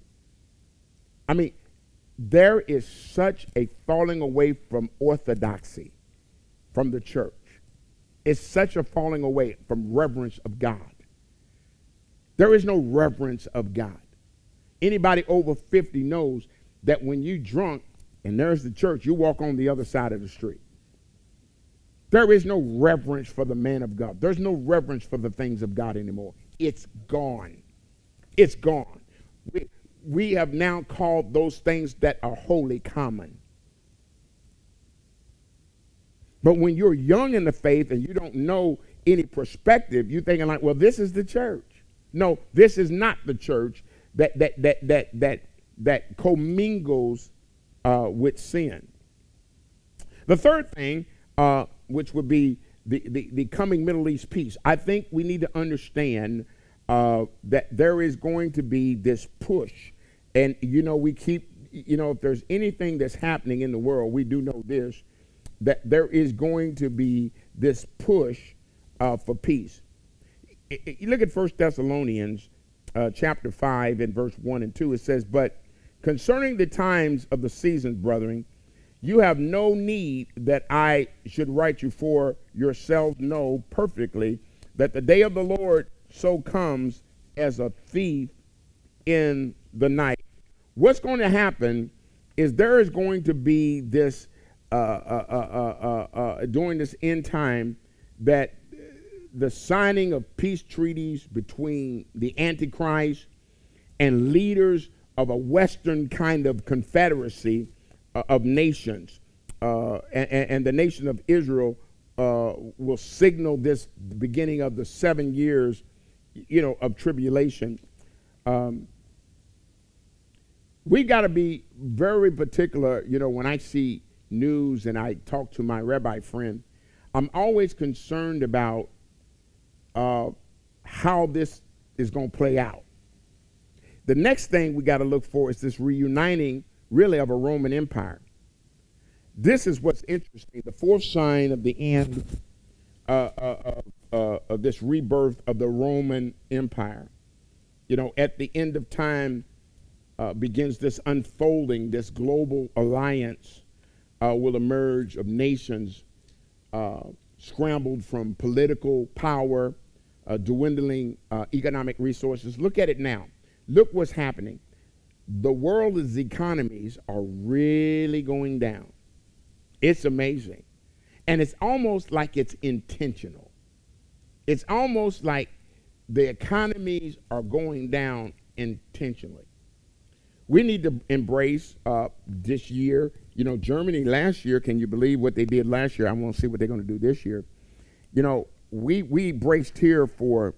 Speaker 1: I mean, there is such a falling away from orthodoxy from the church. It's such a falling away from reverence of God. There is no reverence of God. Anybody over 50 knows that when you drunk and there's the church, you walk on the other side of the street. There is no reverence for the man of God. There's no reverence for the things of God anymore. It's gone. It's gone. We, we have now called those things that are holy common. But when you're young in the faith and you don't know any perspective, you're thinking like, well, this is the church. No, this is not the church that that that that that that commingles uh, with sin. The third thing, uh, which would be the, the, the, coming Middle East peace, I think we need to understand uh, that there is going to be this push. And, you know, we keep, you know, if there's anything that's happening in the world, we do know this, that there is going to be this push uh, for peace. You look at First Thessalonians uh, chapter 5 and verse 1 and 2. It says, But concerning the times of the seasons, brethren, you have no need that I should write you, for yourselves know perfectly that the day of the Lord so comes as a thief in the night. What's going to happen is there is going to be this uh, uh, uh, uh, uh during this end time that the signing of peace treaties between the Antichrist and leaders of a Western kind of confederacy uh, of nations. Uh, and, and, the nation of Israel uh, will signal this beginning of the seven years, you know, of tribulation. Um, we got to be very particular, you know, when I see news and I talk to my rabbi friend, I'm always concerned about uh, how this is going to play out. The next thing we got to look for is this reuniting, really, of a Roman Empire. This is what's interesting. The fourth sign of the end uh, uh, uh, of this rebirth of the Roman Empire. You know, at the end of time, uh, begins this unfolding, this global alliance uh, will emerge of nations uh, scrambled from political power, uh, dwindling uh, economic resources. Look at it now. Look what's happening. The world's economies are really going down. It's amazing. And it's almost like it's intentional. It's almost like the economies are going down intentionally. We need to embrace uh, this year. You know, Germany last year, can you believe what they did last year? I want to see what they're going to do this year. You know, we, we braced here for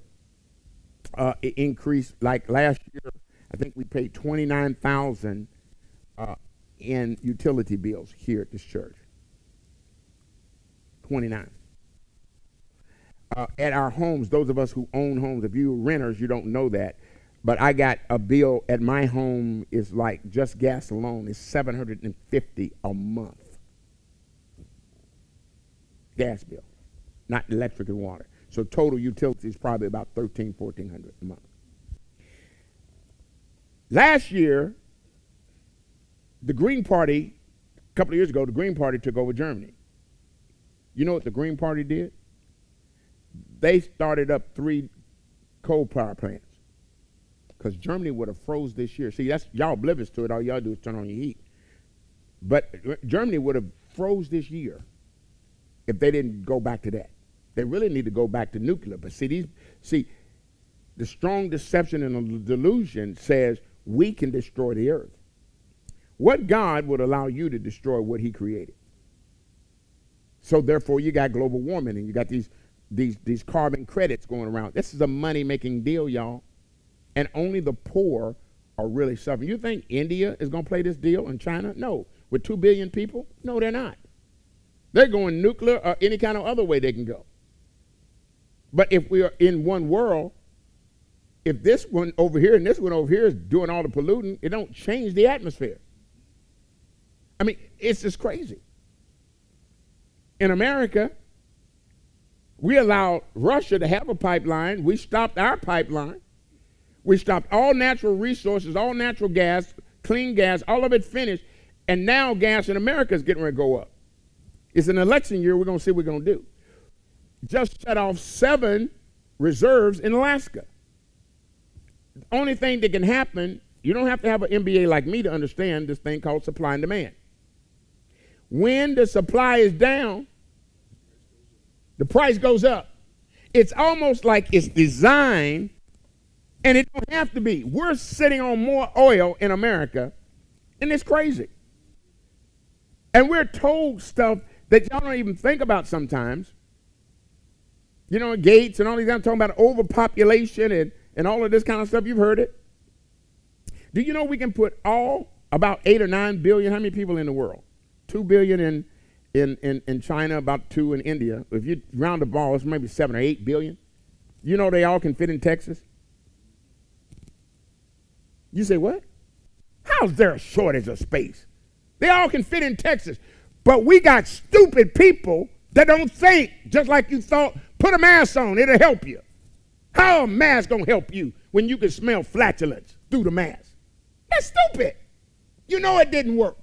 Speaker 1: uh, increase. Like last year, I think we paid 29000 uh, in utility bills here at this church. 29. Uh, at our homes, those of us who own homes, if you renters, you don't know that, but I got a bill at my home is like just gas alone is 750 a month. Gas bill, not electric and water. So total utility is probably about 13, 1400 a month. Last year, the Green Party, a couple of years ago, the Green Party took over Germany. You know what the Green Party did? They started up three coal power plants because Germany would have froze this year. See, that's y'all oblivious to it. All y'all do is turn on your heat. But Germany would have froze this year if they didn't go back to that. They really need to go back to nuclear. But see, these see, the strong deception and the delusion says we can destroy the earth. What God would allow you to destroy what He created? So therefore, you got global warming and you got these these these carbon credits going around. This is a money making deal, y'all and only the poor are really suffering. You think India is going to play this deal in China? No. With 2 billion people? No, they're not. They're going nuclear or any kind of other way they can go. But if we are in one world, if this one over here and this one over here is doing all the polluting, it don't change the atmosphere. I mean, it's just crazy. In America, we allowed Russia to have a pipeline. We stopped our pipeline. We stopped all natural resources, all natural gas, clean gas, all of it finished. And now gas in America is getting ready to go up. It's an election year. We're going to see what we're going to do. Just shut off seven reserves in Alaska. The only thing that can happen, you don't have to have an MBA like me to understand this thing called supply and demand. When the supply is down, the price goes up. It's almost like it's designed and it don't have to be. We're sitting on more oil in America, and it's crazy. And we're told stuff that y'all don't even think about sometimes. You know, Gates and all these, I'm talking about overpopulation and, and all of this kind of stuff. You've heard it. Do you know we can put all about eight or nine billion? How many people in the world? Two billion in, in, in, in China, about two in India. If you round the ball, it's maybe seven or eight billion. You know they all can fit in Texas? You say, what? How's there a shortage of space? They all can fit in Texas. But we got stupid people that don't think just like you thought. Put a mask on, it'll help you. How a mask gonna help you when you can smell flatulence through the mask? That's stupid. You know it didn't work.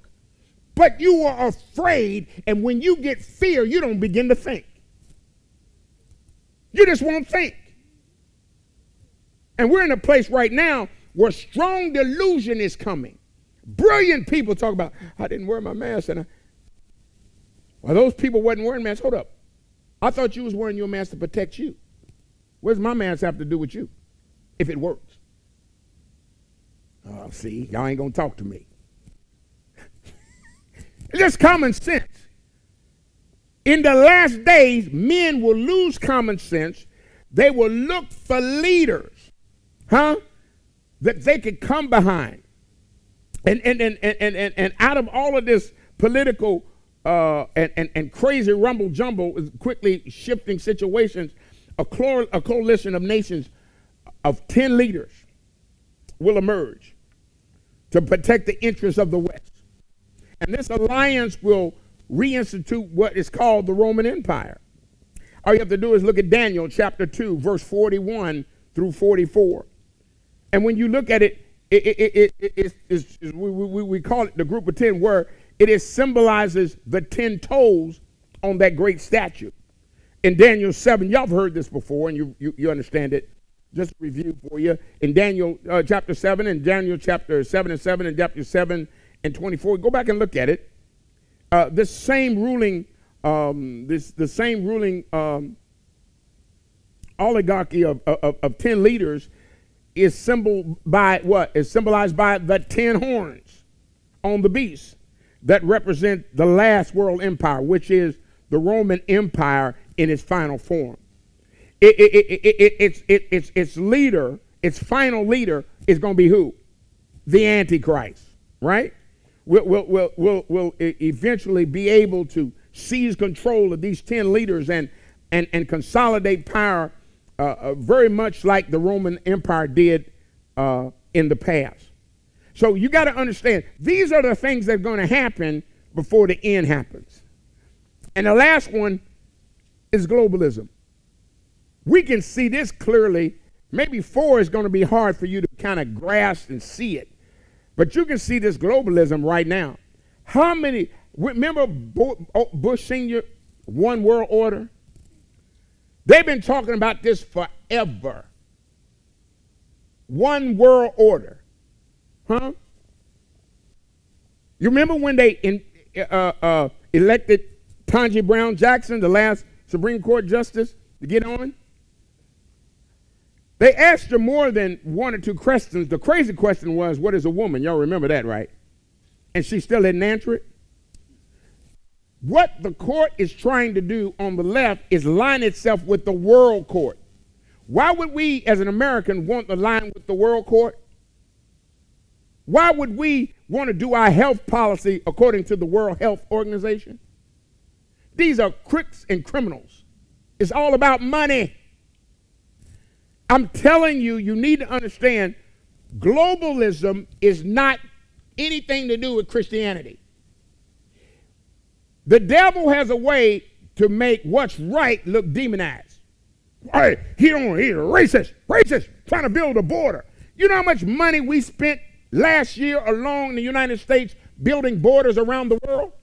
Speaker 1: But you were afraid, and when you get fear, you don't begin to think. You just won't think. And we're in a place right now where strong delusion is coming. Brilliant people talk about, I didn't wear my mask. And I, well, those people wasn't wearing masks. Hold up. I thought you was wearing your mask to protect you. What does my mask have to do with you? If it works. Oh, see, y'all ain't gonna talk to me. it's just common sense. In the last days, men will lose common sense. They will look for leaders. Huh? that they could come behind. And, and, and, and, and, and out of all of this political uh, and, and, and crazy rumble jumble, quickly shifting situations, a, a coalition of nations of 10 leaders will emerge to protect the interests of the West. And this alliance will reinstitute what is called the Roman Empire. All you have to do is look at Daniel chapter 2, verse 41 through 44. And when you look at it, it, it, it, it, we, we, we call it the group of 10, where it is symbolizes the 10 toes on that great statue. In Daniel 7, y'all have heard this before and you, you, you understand it. Just review for you. In Daniel uh, chapter 7 and Daniel chapter 7 and 7 and chapter 7 and 24, go back and look at it. Uh, this same ruling, um, this the same ruling um, oligarchy of, of, of 10 leaders is symbol by what? Is symbolized by the 10 horns on the beast that represent the last world empire, which is the Roman Empire in its final form. It, it, it, its, its, its leader, its final leader, is going to be who? The Antichrist, right? We'll, we'll, we'll, we'll eventually be able to seize control of these 10 leaders and, and, and consolidate power uh, uh, very much like the Roman Empire did uh, in the past. So you got to understand, these are the things that are going to happen before the end happens. And the last one is globalism. We can see this clearly. Maybe four is going to be hard for you to kind of grasp and see it. But you can see this globalism right now. How many, remember oh, Bush Sr., one world order? They've been talking about this forever. One world order. Huh? You remember when they in, uh, uh, elected Tanji Brown Jackson, the last Supreme Court justice, to get on? They asked her more than one or two questions. The crazy question was, What is a woman? Y'all remember that, right? And she still didn't answer it. What the court is trying to do on the left is line itself with the world court. Why would we, as an American, want to line with the world court? Why would we want to do our health policy according to the World Health Organization? These are crooks and criminals. It's all about money. I'm telling you, you need to understand globalism is not anything to do with Christianity. The devil has a way to make what's right look demonized. Hey, he don't, he's racist, racist, trying to build a border. You know how much money we spent last year alone in the United States building borders around the world?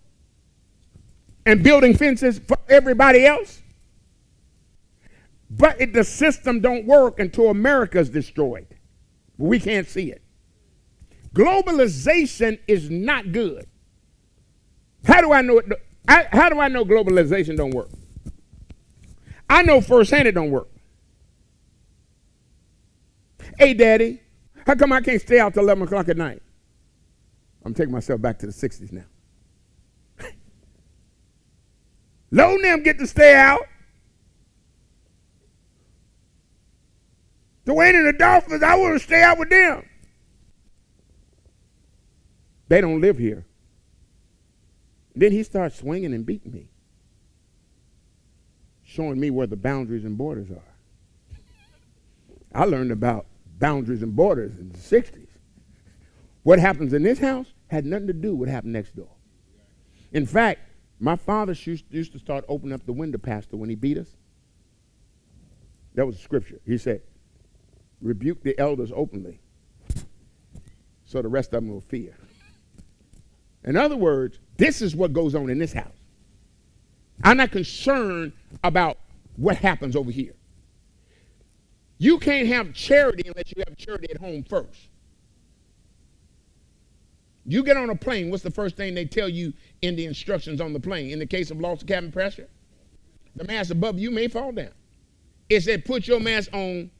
Speaker 1: And building fences for everybody else? But it, the system don't work until America's destroyed. We can't see it. Globalization is not good. How do I know it? I, how do I know globalization don't work? I know firsthand it don't work. Hey, Daddy, how come I can't stay out till 11 o'clock at night? I'm taking myself back to the 60s now. Low them get to stay out. The Dwayne and the Dolphins, I want to stay out with them. They don't live here. Then he starts swinging and beating me, showing me where the boundaries and borders are. I learned about boundaries and borders in the 60s. What happens in this house had nothing to do with what happened next door. In fact, my father used to start opening up the window, Pastor, when he beat us. That was scripture. He said, rebuke the elders openly so the rest of them will fear. In other words, this is what goes on in this house. I'm not concerned about what happens over here. You can't have charity unless you have charity at home first. You get on a plane, what's the first thing they tell you in the instructions on the plane? In the case of loss of cabin pressure, the mask above you may fall down. It said, put your mask on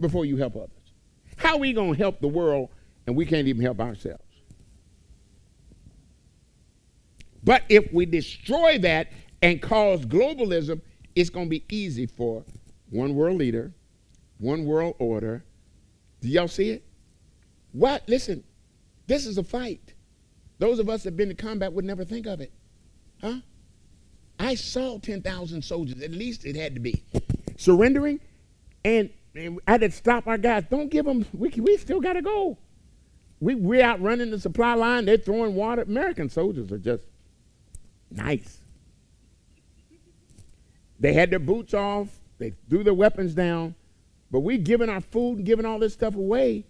Speaker 1: before you help others. How are we going to help the world and we can't even help ourselves? But if we destroy that and cause globalism, it's going to be easy for one world leader, one world order. Do y'all see it? What? Listen, this is a fight. Those of us that have been to combat would never think of it. Huh? I saw 10,000 soldiers, at least it had to be, surrendering, and, and I had to stop our guys. Don't give them, we, we still got to go. We, we're out running the supply line, they're throwing water. American soldiers are just nice. They had their boots off, they threw their weapons down, but we're giving our food and giving all this stuff away,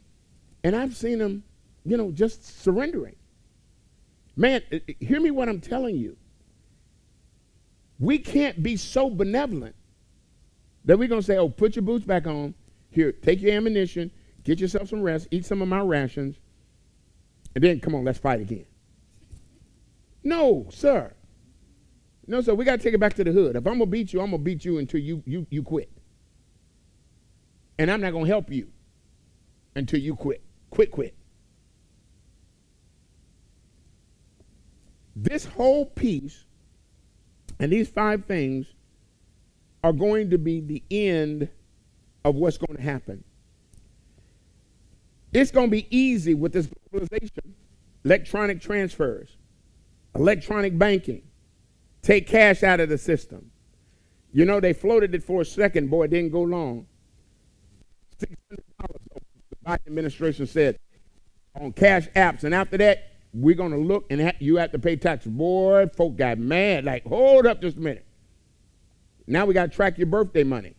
Speaker 1: And I've seen them, you know, just surrendering. Man, hear me what I'm telling you. We can't be so benevolent that we're going to say, oh, put your boots back on. Here, take your ammunition, get yourself some rest, eat some of my rations, and then come on, let's fight again. No, sir. No, sir. We got to take it back to the hood. If I'm gonna beat you, I'm gonna beat you until you you you quit. And I'm not gonna help you until you quit. Quit, quit. This whole piece and these five things are going to be the end of what's going to happen. It's going to be easy with this globalization, electronic transfers, electronic banking, take cash out of the system. You know, they floated it for a second, boy, it didn't go long. $600, the Biden administration said, on cash apps. And after that, we're going to look and ha- you have to pay taxes. Boy, folk got mad. Like, hold up just a minute. Now we got to track your birthday money.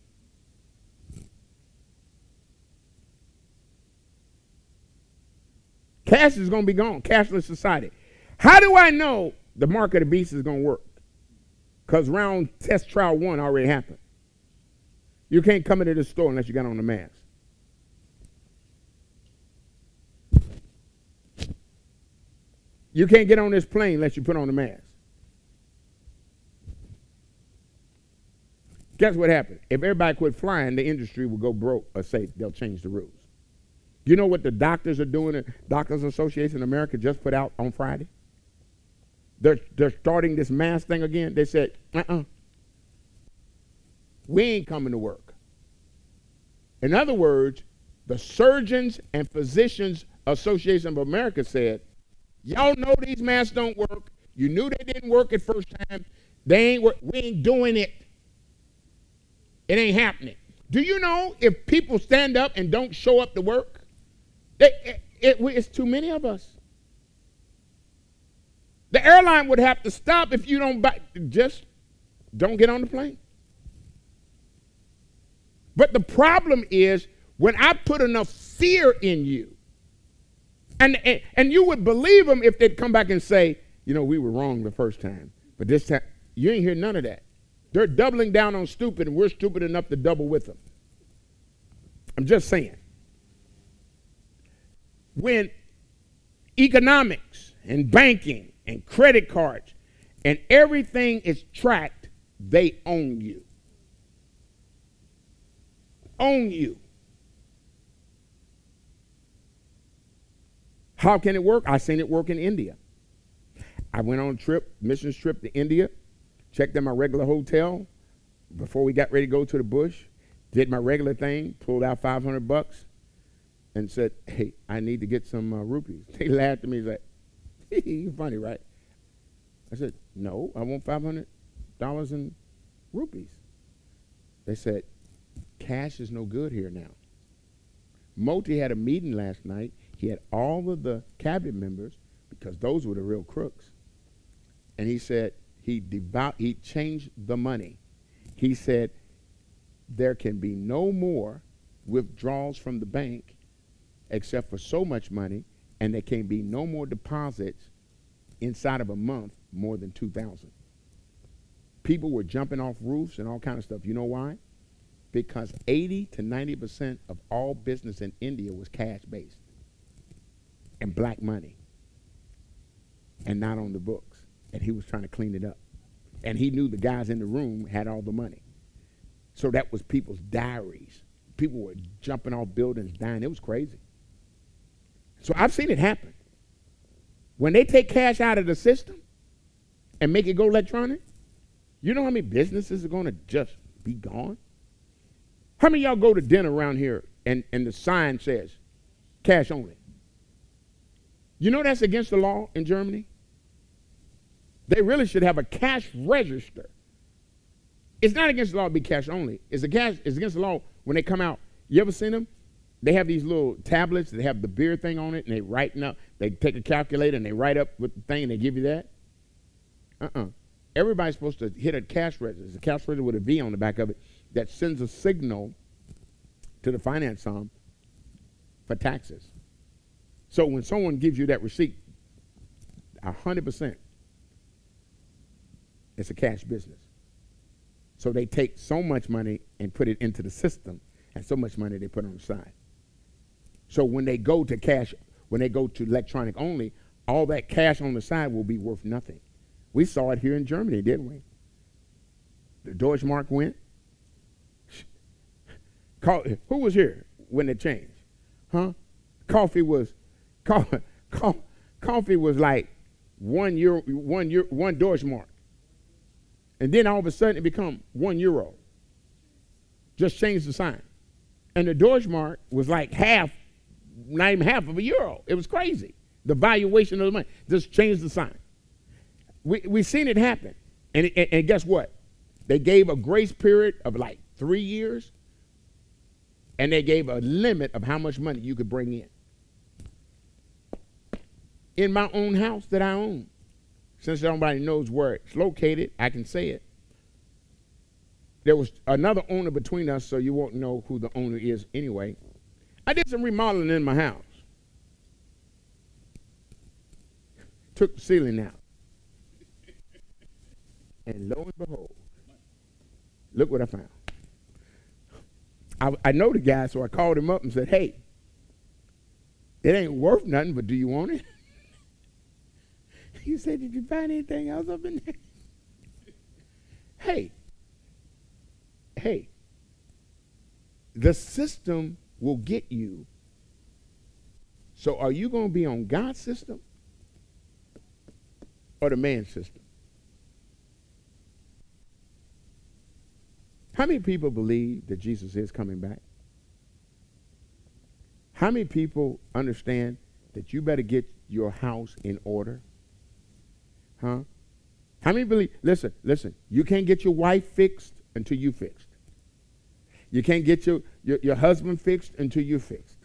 Speaker 1: Cash is going to be gone. Cashless society. How do I know the mark of the beast is going to work? Because round test trial one already happened. You can't come into the store unless you got on the mask. You can't get on this plane unless you put on the mask. Guess what happened? If everybody quit flying, the industry will go broke or say they'll change the rules. You know what the doctors are doing? The Doctors Association of America just put out on Friday? They're, they're starting this mask thing again. They said, uh-uh. We ain't coming to work. In other words, the Surgeons and Physicians Association of America said, Y'all know these masks don't work. You knew they didn't work at first time. They ain't work. We ain't doing it. It ain't happening. Do you know if people stand up and don't show up to work, they, it, it, it's too many of us. The airline would have to stop if you don't buy, just don't get on the plane. But the problem is when I put enough fear in you, and, and, and you would believe them if they'd come back and say, you know, we were wrong the first time. But this time, you ain't hear none of that. They're doubling down on stupid, and we're stupid enough to double with them. I'm just saying. When economics and banking and credit cards and everything is tracked, they own you. Own you. How can it work? I seen it work in India. I went on a trip, missions trip to India, checked in my regular hotel before we got ready to go to the bush, did my regular thing, pulled out 500 bucks, and said, hey, I need to get some uh, rupees. They laughed at me, like, you funny, right? I said, no, I want $500 in rupees. They said, cash is no good here now. Modi had a meeting last night he had all of the cabinet members because those were the real crooks. And he said he devout he changed the money. He said there can be no more withdrawals from the bank except for so much money and there can be no more deposits inside of a month more than 2000 people were jumping off roofs and all kind of stuff you know why because 80 to 90 percent of all business in india was cash based and black money and not on the books. And he was trying to clean it up. And he knew the guys in the room had all the money. So that was people's diaries. People were jumping off buildings, dying. It was crazy. So I've seen it happen. When they take cash out of the system and make it go electronic, you know how many businesses are going to just be gone? How many y'all go to dinner around here and, and the sign says cash only? You know that's against the law in Germany? They really should have a cash register. It's not against the law to be cash only. It's, a cash, it's against the law when they come out. You ever seen them? They have these little tablets. They have the beer thing on it, and they write up. They take a calculator and they write up with the thing, and they give you that. Uh-uh. Everybody's supposed to hit a cash register. It's a cash register with a V on the back of it that sends a signal to the finance arm for taxes. So when someone gives you that receipt, hundred percent, it's a cash business. So they take so much money and put it into the system, and so much money they put on the side. So when they go to cash, when they go to electronic only, all that cash on the side will be worth nothing. We saw it here in Germany, didn't we? The Deutschmark went. Who was here when it changed? Huh? Coffee was, coffee, was like one euro, one euro, one Deutschmark, and then all of a sudden it become one euro. Just changed the sign, and the Deutschmark was like half, not even half of a euro. It was crazy. The valuation of the money just changed the sign. We we seen it happen, and, and, and guess what? They gave a grace period of like three years, and they gave a limit of how much money you could bring in. In my own house that I own, since nobody knows where it's located, I can say it. There was another owner between us, so you won't know who the owner is anyway. I did some remodeling in my house. Took the ceiling out. And lo and behold, look what I found. I, I know the guy, so I called him up and said, hey, it ain't worth nothing, but do you want it? He said, did you find anything else up in there? hey, hey, the system will get you. So are you going to be on God's system or the man's system? How many people believe that Jesus is coming back? How many people understand that you better get your house in order? Huh? How many believe? Listen, listen. You can't get your wife fixed until you fixed. You can't get your, your, your husband fixed until you're fixed.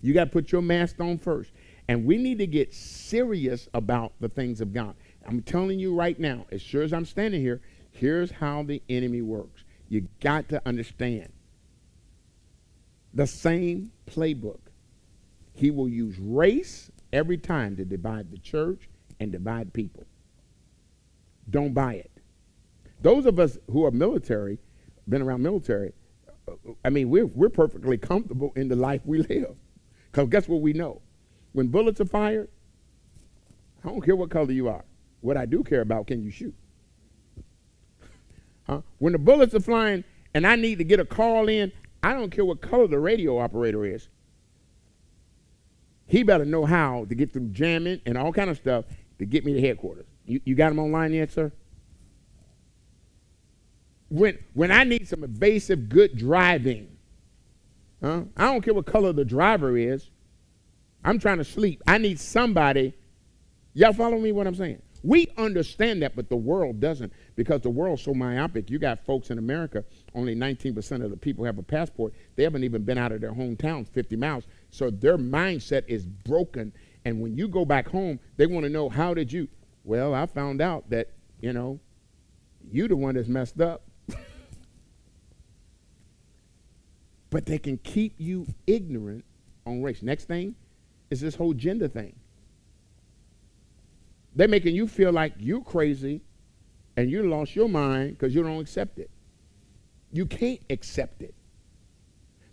Speaker 1: You got to put your mask on first. And we need to get serious about the things of God. I'm telling you right now, as sure as I'm standing here, here's how the enemy works. You got to understand the same playbook. He will use race every time to divide the church and divide people. Don't buy it. Those of us who are military, been around military, uh, I mean, we're, we're perfectly comfortable in the life we live. Because guess what we know? When bullets are fired, I don't care what color you are. What I do care about, can you shoot? Huh? When the bullets are flying and I need to get a call in, I don't care what color the radio operator is. He better know how to get through jamming and all kind of stuff to get me to headquarters. You, you got them online yet, sir? When, when I need some evasive good driving, huh? I don't care what color the driver is. I'm trying to sleep. I need somebody. Y'all follow me what I'm saying? We understand that, but the world doesn't because the world's so myopic. You got folks in America, only 19% of the people have a passport. They haven't even been out of their hometown 50 miles. So their mindset is broken. And when you go back home, they want to know, how did you? Well, I found out that, you know, you the one that's messed up. but they can keep you ignorant on race. Next thing is this whole gender thing. They're making you feel like you're crazy and you lost your mind because you don't accept it. You can't accept it.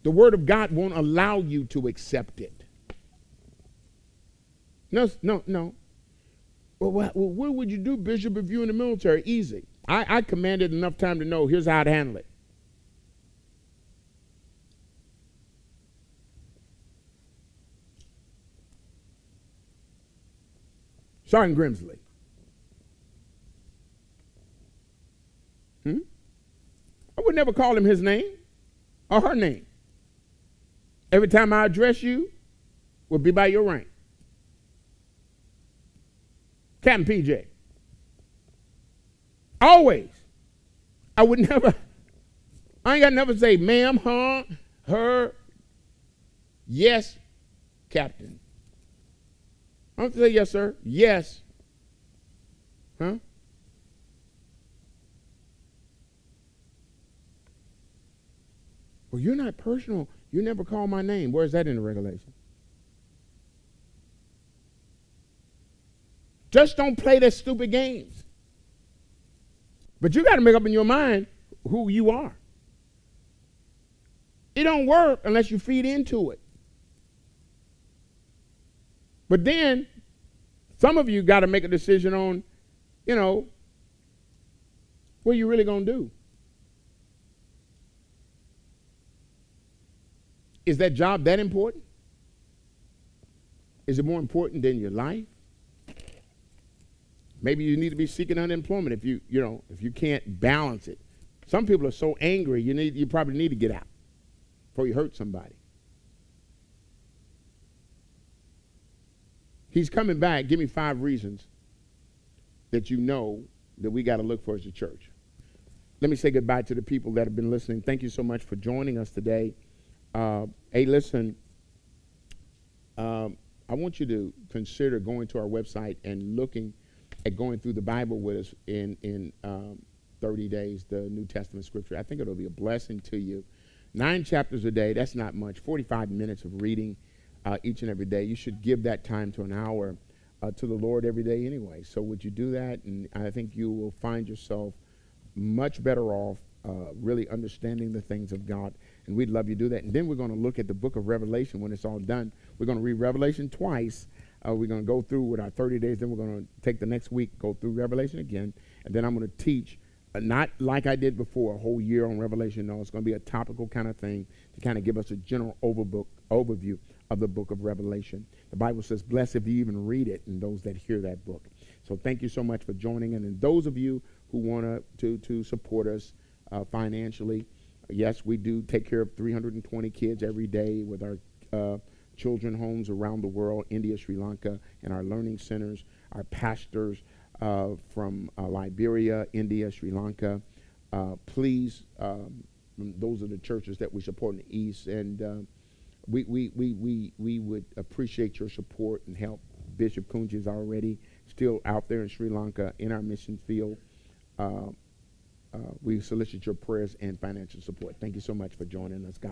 Speaker 1: The Word of God won't allow you to accept it. No, no, no. Well, what, well, what would you do, Bishop, if you were in the military? Easy. I, I commanded enough time to know here's how I'd handle it. Sergeant Grimsley. Hmm? I would never call him his name or her name. Every time I address you would be by your rank. Captain PJ. Always. I would never, I ain't got never say ma'am, huh, her, yes, Captain. I don't say yes, sir. Yes. Huh? Well, you're not personal. You never call my name. Where's that in the regulation? Just don't play that stupid games. But you got to make up in your mind who you are. It don't work unless you feed into it. But then some of you got to make a decision on, you know, what are you really going to do. Is that job that important? Is it more important than your life? Maybe you need to be seeking unemployment if you, you know, if you can't balance it. Some people are so angry, you need you probably need to get out before you hurt somebody. He's coming back. Give me five reasons that you know that we got to look for as a church. Let me say goodbye to the people that have been listening. Thank you so much for joining us today. Uh, hey, listen, um, I want you to consider going to our website and looking at going through the Bible with us in, in um, 30 days, the New Testament scripture. I think it'll be a blessing to you. Nine chapters a day, that's not much. 45 minutes of reading uh, each and every day. You should give that time to an hour uh, to the Lord every day anyway. So would you do that? And I think you will find yourself much better off uh, really understanding the things of God. And we'd love you to do that. And then we're going to look at the book of Revelation when it's all done. We're going to read Revelation twice. Uh, we're going to go through with our 30 days. Then we're going to take the next week, go through Revelation again. And then I'm going to teach, uh, not like I did before, a whole year on Revelation. No, it's going to be a topical kind of thing to kind of give us a general overbook, overview of the book of Revelation. The Bible says, blessed if you even read it and those that hear that book. So thank you so much for joining. And those of you who want to, to support us uh, financially, yes, we do take care of 320 kids every day with our uh, children homes around the world, India, Sri Lanka, and our learning centers, our pastors uh, from uh, Liberia, India, Sri Lanka. Uh, please, um, those are the churches that we support in the East, and uh, we, we, we, we, we would appreciate your support and help. Bishop Kunji is already still out there in Sri Lanka in our mission field. Uh, uh, we solicit your prayers and financial support. Thank you so much for joining us. God